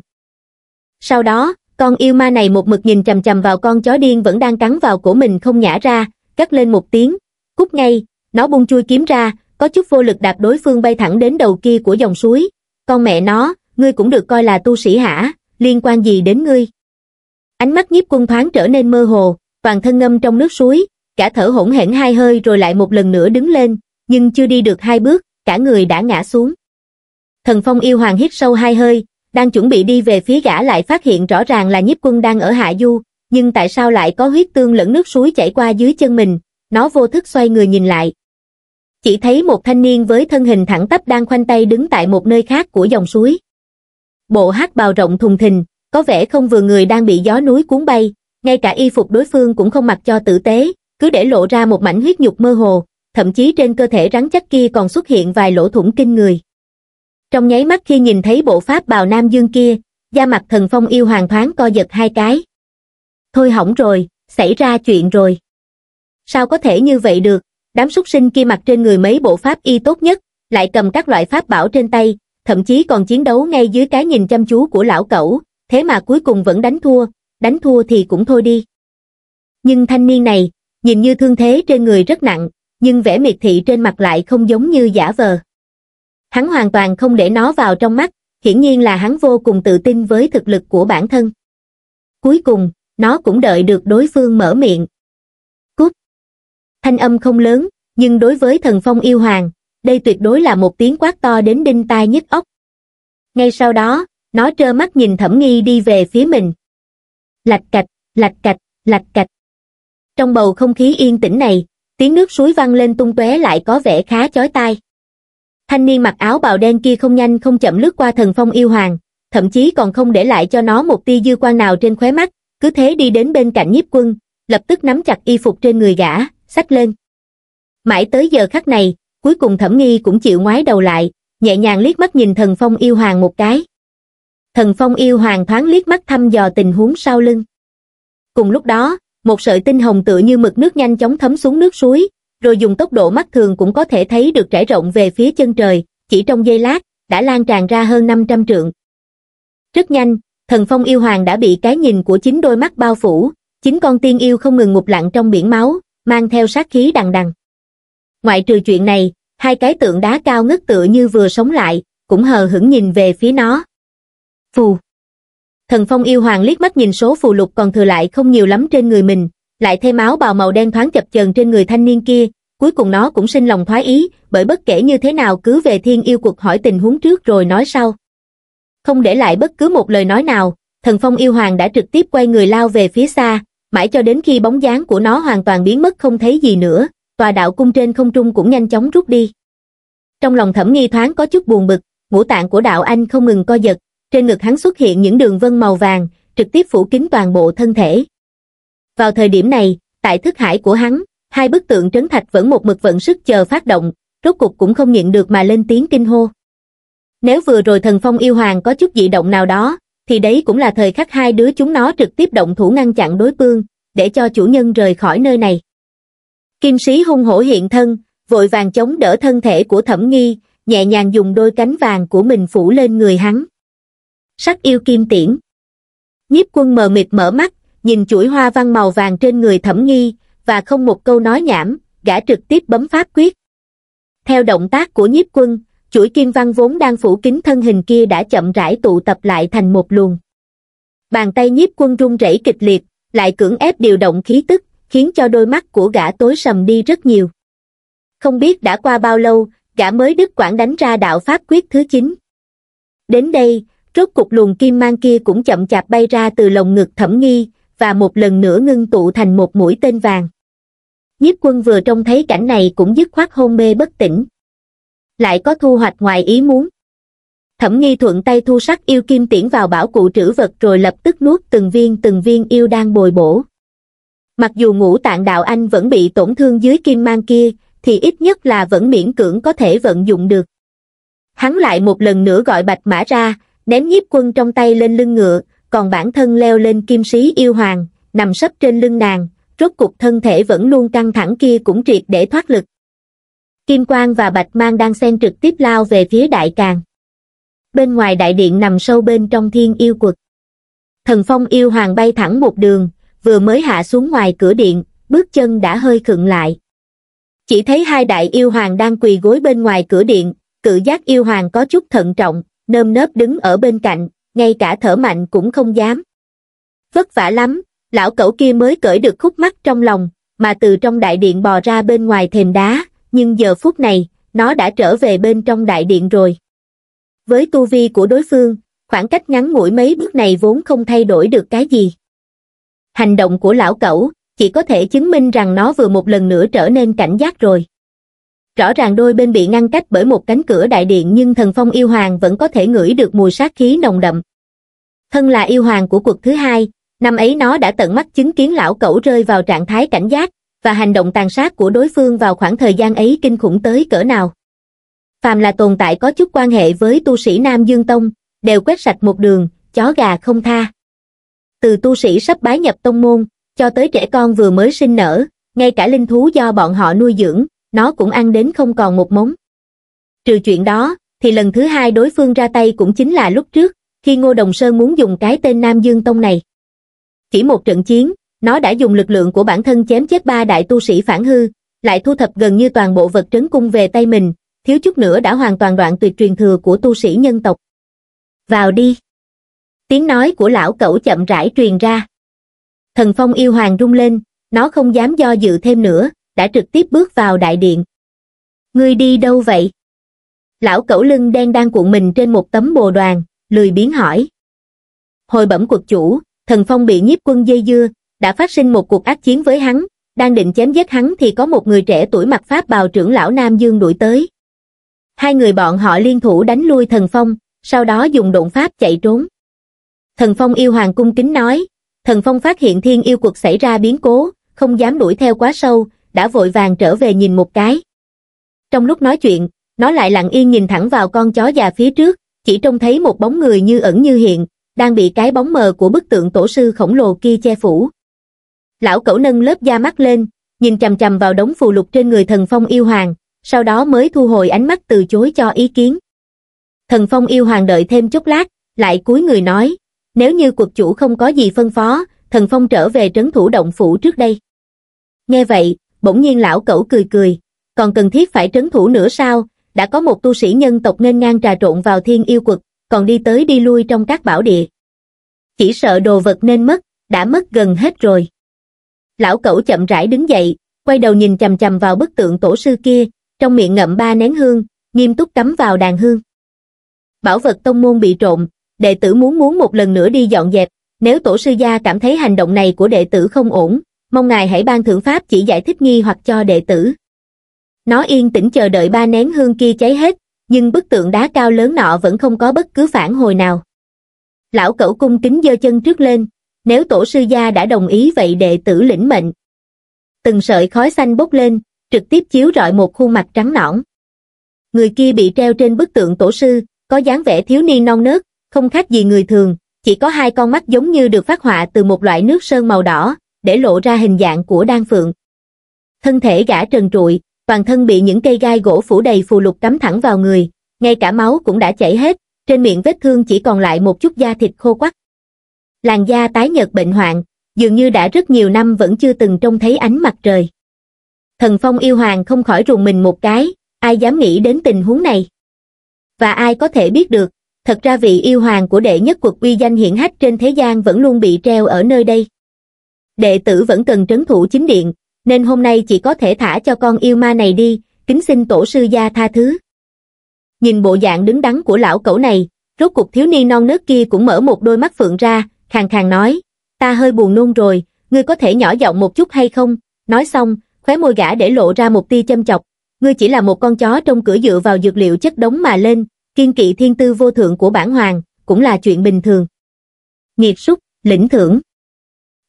Sau đó, con yêu ma này một mực nhìn chầm chầm vào con chó điên vẫn đang cắn vào cổ mình không nhả ra, cắt lên một tiếng, cút ngay, nó bung chui kiếm ra, có chút vô lực đạp đối phương bay thẳng đến đầu kia của dòng suối. Con mẹ nó, ngươi cũng được coi là tu sĩ hả, liên quan gì đến ngươi? Ánh mắt nhiếp quân thoáng trở nên mơ hồ, toàn thân ngâm trong nước suối, cả thở hỗn hển hai hơi rồi lại một lần nữa đứng lên, nhưng chưa đi được hai bước, cả người đã ngã xuống. Thần phong yêu hoàng hít sâu hai hơi, đang chuẩn bị đi về phía gã lại phát hiện rõ ràng là nhiếp quân đang ở hạ du, nhưng tại sao lại có huyết tương lẫn nước suối chảy qua dưới chân mình, nó vô thức xoay người nhìn lại. Chỉ thấy một thanh niên với thân hình thẳng tắp đang khoanh tay đứng tại một nơi khác của dòng suối. Bộ hát bào rộng thùng thình, có vẻ không vừa người đang bị gió núi cuốn bay, ngay cả y phục đối phương cũng không mặc cho tử tế, cứ để lộ ra một mảnh huyết nhục mơ hồ, thậm chí trên cơ thể rắn chắc kia còn xuất hiện vài lỗ thủng kinh người. Trong nháy mắt khi nhìn thấy bộ pháp bào nam dương kia, da mặt thần phong yêu hoàng thoáng co giật hai cái. Thôi hỏng rồi, xảy ra chuyện rồi. Sao có thể như vậy được, đám súc sinh kia mặc trên người mấy bộ pháp y tốt nhất, lại cầm các loại pháp bảo trên tay, thậm chí còn chiến đấu ngay dưới cái nhìn chăm chú của lão cẩu, thế mà cuối cùng vẫn đánh thua, đánh thua thì cũng thôi đi. Nhưng thanh niên này, nhìn như thương thế trên người rất nặng, nhưng vẻ miệt thị trên mặt lại không giống như giả vờ. Hắn hoàn toàn không để nó vào trong mắt, hiển nhiên là hắn vô cùng tự tin với thực lực của bản thân. Cuối cùng, nó cũng đợi được đối phương mở miệng. Cút! Thanh âm không lớn, nhưng đối với thần phong yêu hoàng, đây tuyệt đối là một tiếng quát to đến đinh tai nhức óc. Ngay sau đó, nó trơ mắt nhìn thẩm nghi đi về phía mình. Lạch cạch, lạch cạch, lạch cạch. Trong bầu không khí yên tĩnh này, tiếng nước suối văng lên tung tóe lại có vẻ khá chói tai. Thanh niên mặc áo bào đen kia không nhanh không chậm lướt qua thần phong yêu hoàng, thậm chí còn không để lại cho nó một tia dư quan nào trên khóe mắt, cứ thế đi đến bên cạnh nhiếp quân, lập tức nắm chặt y phục trên người gã, xách lên. Mãi tới giờ khắc này, cuối cùng thẩm nghi cũng chịu ngoái đầu lại, nhẹ nhàng liếc mắt nhìn thần phong yêu hoàng một cái. Thần phong yêu hoàng thoáng liếc mắt thăm dò tình huống sau lưng. Cùng lúc đó, một sợi tinh hồng tựa như mực nước nhanh chóng thấm xuống nước suối, rồi dùng tốc độ mắt thường cũng có thể thấy được trải rộng về phía chân trời, chỉ trong giây lát, đã lan tràn ra hơn 500 trượng. Rất nhanh, thần phong yêu hoàng đã bị cái nhìn của chính đôi mắt bao phủ, chính con tiên yêu không ngừng ngục lặng trong biển máu, mang theo sát khí đằng đằng. Ngoại trừ chuyện này, hai cái tượng đá cao ngất tựa như vừa sống lại, cũng hờ hững nhìn về phía nó. Phù. Thần phong yêu hoàng liếc mắt nhìn số phù lục còn thừa lại không nhiều lắm trên người mình, lại thêm áo bào màu đen thoáng chập chờn trên người thanh niên kia, cuối cùng nó cũng sinh lòng thoái ý, bởi bất kể như thế nào cứ về thiên yêu cuộc hỏi tình huống trước rồi nói sau. Không để lại bất cứ một lời nói nào, thần phong yêu hoàng đã trực tiếp quay người lao về phía xa, mãi cho đến khi bóng dáng của nó hoàn toàn biến mất không thấy gì nữa, tòa đạo cung trên không trung cũng nhanh chóng rút đi. Trong lòng thẩm nghi thoáng có chút buồn bực, ngũ tạng của đạo anh không ngừng co giật, trên ngực hắn xuất hiện những đường vân màu vàng, trực tiếp phủ kín toàn bộ thân thể. Vào thời điểm này, tại thức hải của hắn, hai bức tượng trấn thạch vẫn một mực vận sức chờ phát động, rốt cục cũng không nhịn được mà lên tiếng kinh hô. Nếu vừa rồi thần phong yêu hoàng có chút dị động nào đó, thì đấy cũng là thời khắc hai đứa chúng nó trực tiếp động thủ ngăn chặn đối phương, để cho chủ nhân rời khỏi nơi này. Kim sĩ hung hổ hiện thân, vội vàng chống đỡ thân thể của thẩm nghi, nhẹ nhàng dùng đôi cánh vàng của mình phủ lên người hắn. Sắc yêu kim tiễn. Nhiếp quân mờ mịt mở mắt, nhìn chuỗi hoa văn màu vàng trên người thẩm nghi, và không một câu nói nhảm, gã trực tiếp bấm pháp quyết. Theo động tác của nhiếp quân, chuỗi kim văn vốn đang phủ kín thân hình kia đã chậm rãi tụ tập lại thành một luồng. Bàn tay nhiếp quân run rẩy kịch liệt, lại cưỡng ép điều động khí tức, khiến cho đôi mắt của gã tối sầm đi rất nhiều. Không biết đã qua bao lâu, gã mới đứt quãng đánh ra đạo pháp quyết thứ 9. Đến đây, rốt cục luồng kim mang kia cũng chậm chạp bay ra từ lồng ngực thẩm nghi, và một lần nữa ngưng tụ thành một mũi tên vàng. Nhiếp quân vừa trông thấy cảnh này cũng dứt khoát hôn mê bất tỉnh. Lại có thu hoạch ngoài ý muốn. Thẩm nghi thuận tay thu sắc yêu kim tiễn vào bảo cụ trữ vật rồi lập tức nuốt từng viên từng viên yêu đang bồi bổ. Mặc dù ngũ tạng đạo anh vẫn bị tổn thương dưới kim mang kia, thì ít nhất là vẫn miễn cưỡng có thể vận dụng được. Hắn lại một lần nữa gọi bạch mã ra, ném nhiếp quân trong tay lên lưng ngựa, còn bản thân leo lên kim sĩ yêu hoàng, nằm sấp trên lưng nàng, rốt cục thân thể vẫn luôn căng thẳng kia cũng triệt để thoát lực. Kim Quang và Bạch Mang đang xen trực tiếp lao về phía đại càng. Bên ngoài đại điện nằm sâu bên trong thiên yêu quật. Thần phong yêu hoàng bay thẳng một đường, vừa mới hạ xuống ngoài cửa điện, bước chân đã hơi khựng lại. Chỉ thấy hai đại yêu hoàng đang quỳ gối bên ngoài cửa điện, cự giác yêu hoàng có chút thận trọng, nơm nớp đứng ở bên cạnh, ngay cả thở mạnh cũng không dám. Vất vả lắm, lão cẩu kia mới cởi được khúc mắt trong lòng, mà từ trong đại điện bò ra bên ngoài thềm đá, nhưng giờ phút này, nó đã trở về bên trong đại điện rồi. Với tu vi của đối phương, khoảng cách ngắn ngủi mấy bước này vốn không thay đổi được cái gì. Hành động của lão cẩu, chỉ có thể chứng minh rằng nó vừa một lần nữa trở nên cảnh giác rồi. Rõ ràng đôi bên bị ngăn cách bởi một cánh cửa đại điện nhưng thần phong yêu hoàng vẫn có thể ngửi được mùi sát khí nồng đậm. Thân là yêu hoàng của cuộc thứ hai, năm ấy nó đã tận mắt chứng kiến lão cẩu rơi vào trạng thái cảnh giác, và hành động tàn sát của đối phương vào khoảng thời gian ấy kinh khủng tới cỡ nào. Phàm là tồn tại có chút quan hệ với tu sĩ Nam Dương Tông, đều quét sạch một đường, chó gà không tha. Từ tu sĩ sắp bái nhập tông môn, cho tới trẻ con vừa mới sinh nở, ngay cả linh thú do bọn họ nuôi dưỡng, nó cũng ăn đến không còn một mống. Trừ chuyện đó, thì lần thứ hai đối phương ra tay cũng chính là lúc trước, khi Ngô Đồng Sơn muốn dùng cái tên Nam Dương Tông này. Chỉ một trận chiến, nó đã dùng lực lượng của bản thân chém chết ba đại tu sĩ phản hư, lại thu thập gần như toàn bộ vật trấn cung về tay mình, thiếu chút nữa đã hoàn toàn đoạn tuyệt truyền thừa của tu sĩ nhân tộc. Vào đi! Tiếng nói của lão cẩu chậm rãi truyền ra. Thần phong yêu hoàng rung lên, nó không dám do dự thêm nữa, đã trực tiếp bước vào đại điện. Ngươi đi đâu vậy? Lão cẩu lưng đen đang cuộn mình trên một tấm bồ đoàn, lười biến hỏi. Hồi bẩm cuộc chủ, thần phong bị nhiếp quân dây dưa, đã phát sinh một cuộc ác chiến với hắn, đang định chém giết hắn thì có một người trẻ tuổi mặc pháp bào trưởng lão Nam Dương đuổi tới. Hai người bọn họ liên thủ đánh lui thần phong, sau đó dùng độn pháp chạy trốn. Thần phong yêu hoàng cung kính nói, thần phong phát hiện thiên yêu cuộc xảy ra biến cố, không dám đuổi theo quá sâu, đã vội vàng trở về nhìn một cái. Trong lúc nói chuyện, nó lại lặng yên nhìn thẳng vào con chó già phía trước, chỉ trông thấy một bóng người như ẩn như hiện, đang bị cái bóng mờ của bức tượng tổ sư khổng lồ kia che phủ. Lão cẩu nâng lớp da mắt lên, nhìn chầm chầm vào đống phù lục trên người thần phong yêu hoàng, sau đó mới thu hồi ánh mắt từ chối cho ý kiến. Thần phong yêu hoàng đợi thêm chút lát, lại cúi người nói, nếu như cuộc chủ không có gì phân phó, thần phong trở về trấn thủ động phủ trước đây. Nghe vậy, bỗng nhiên lão cẩu cười cười, còn cần thiết phải trấn thủ nữa sao, đã có một tu sĩ nhân tộc nên ngang trà trộn vào thiên yêu quật, còn đi tới đi lui trong các bảo địa. Chỉ sợ đồ vật nên mất, đã mất gần hết rồi. Lão cẩu chậm rãi đứng dậy, quay đầu nhìn chầm chầm vào bức tượng tổ sư kia, trong miệng ngậm ba nén hương, nghiêm túc cắm vào đàn hương. Bảo vật tông môn bị trộn, đệ tử muốn muốn một lần nữa đi dọn dẹp, nếu tổ sư gia cảm thấy hành động này của đệ tử không ổn, mong ngài hãy ban thượng pháp chỉ giải thích nghi hoặc cho đệ tử. Nó yên tĩnh chờ đợi ba nén hương kia cháy hết, nhưng bức tượng đá cao lớn nọ vẫn không có bất cứ phản hồi nào. Lão cẩu cung kính giơ chân trước lên, nếu tổ sư gia đã đồng ý vậy đệ tử lĩnh mệnh. Từng sợi khói xanh bốc lên, trực tiếp chiếu rọi một khuôn mặt trắng nõn. Người kia bị treo trên bức tượng tổ sư, có dáng vẻ thiếu niên non nớt, không khác gì người thường, chỉ có hai con mắt giống như được phát họa từ một loại nước sơn màu đỏ, để lộ ra hình dạng của đan phượng. Thân thể gã trần trụi, toàn thân bị những cây gai gỗ phủ đầy phù lục cắm thẳng vào người, ngay cả máu cũng đã chảy hết, trên miệng vết thương chỉ còn lại một chút da thịt khô quắc. Làn da tái nhợt bệnh hoạn, dường như đã rất nhiều năm vẫn chưa từng trông thấy ánh mặt trời. Thần phong yêu hoàng không khỏi rùng mình một cái, ai dám nghĩ đến tình huống này. Và ai có thể biết được, thật ra vị yêu hoàng của đệ nhất quật uy danh hiển hách trên thế gian vẫn luôn bị treo ở nơi đây. Đệ tử vẫn cần trấn thủ chính điện, nên hôm nay chỉ có thể thả cho con yêu ma này đi, kính xin tổ sư gia tha thứ. Nhìn bộ dạng đứng đắn của lão cẩu này, rốt cục thiếu niên non nớt kia cũng mở một đôi mắt phượng ra, khàn khàn nói, ta hơi buồn nôn rồi, ngươi có thể nhỏ giọng một chút hay không? Nói xong, khóe môi gã để lộ ra một tia châm chọc, ngươi chỉ là một con chó trong cửa dựa vào dược liệu chất đống mà lên, kiên kỵ thiên tư vô thượng của bản hoàng, cũng là chuyện bình thường. Nghiệt súc, lĩnh thưởng.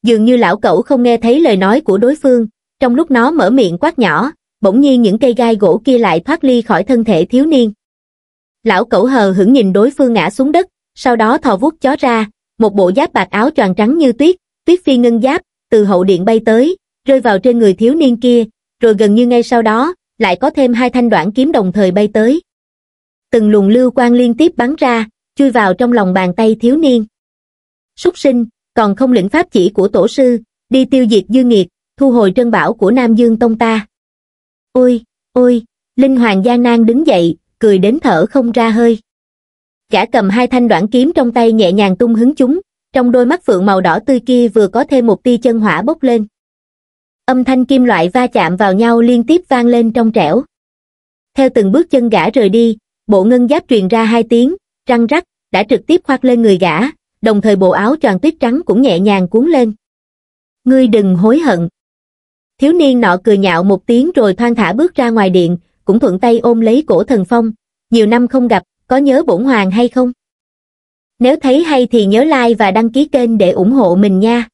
Dường như lão cẩu không nghe thấy lời nói của đối phương, trong lúc nó mở miệng quát nhỏ, bỗng nhiên những cây gai gỗ kia lại thoát ly khỏi thân thể thiếu niên. Lão cẩu hờ hững nhìn đối phương ngã xuống đất, sau đó thò vuốt chó ra, một bộ giáp bạc áo choàng trắng như tuyết, tuyết phi ngân giáp, từ hậu điện bay tới, rơi vào trên người thiếu niên kia, rồi gần như ngay sau đó, lại có thêm hai thanh đoạn kiếm đồng thời bay tới. Từng luồng lưu quang liên tiếp bắn ra, chui vào trong lòng bàn tay thiếu niên. Súc sinh, còn không lĩnh pháp chỉ của tổ sư, đi tiêu diệt dư nghiệt, thu hồi trân bảo của Nam Dương Tông ta. Ôi, ôi, Linh Hoàng gia Nan đứng dậy, cười đến thở không ra hơi. Gã cầm hai thanh đoạn kiếm trong tay nhẹ nhàng tung hứng chúng, trong đôi mắt phượng màu đỏ tươi kia vừa có thêm một tia chân hỏa bốc lên. Âm thanh kim loại va chạm vào nhau liên tiếp vang lên trong trẻo. Theo từng bước chân gã rời đi, bộ ngân giáp truyền ra hai tiếng, răng rắc, đã trực tiếp khoác lên người gã, đồng thời bộ áo tròn tuyết trắng cũng nhẹ nhàng cuốn lên. Ngươi đừng hối hận. Thiếu niên nọ cười nhạo một tiếng rồi thoang thả bước ra ngoài điện, cũng thuận tay ôm lấy cổ thần phong. Nhiều năm không gặp, có nhớ bổn hoàng hay không? Nếu thấy hay thì nhớ like và đăng ký kênh để ủng hộ mình nha.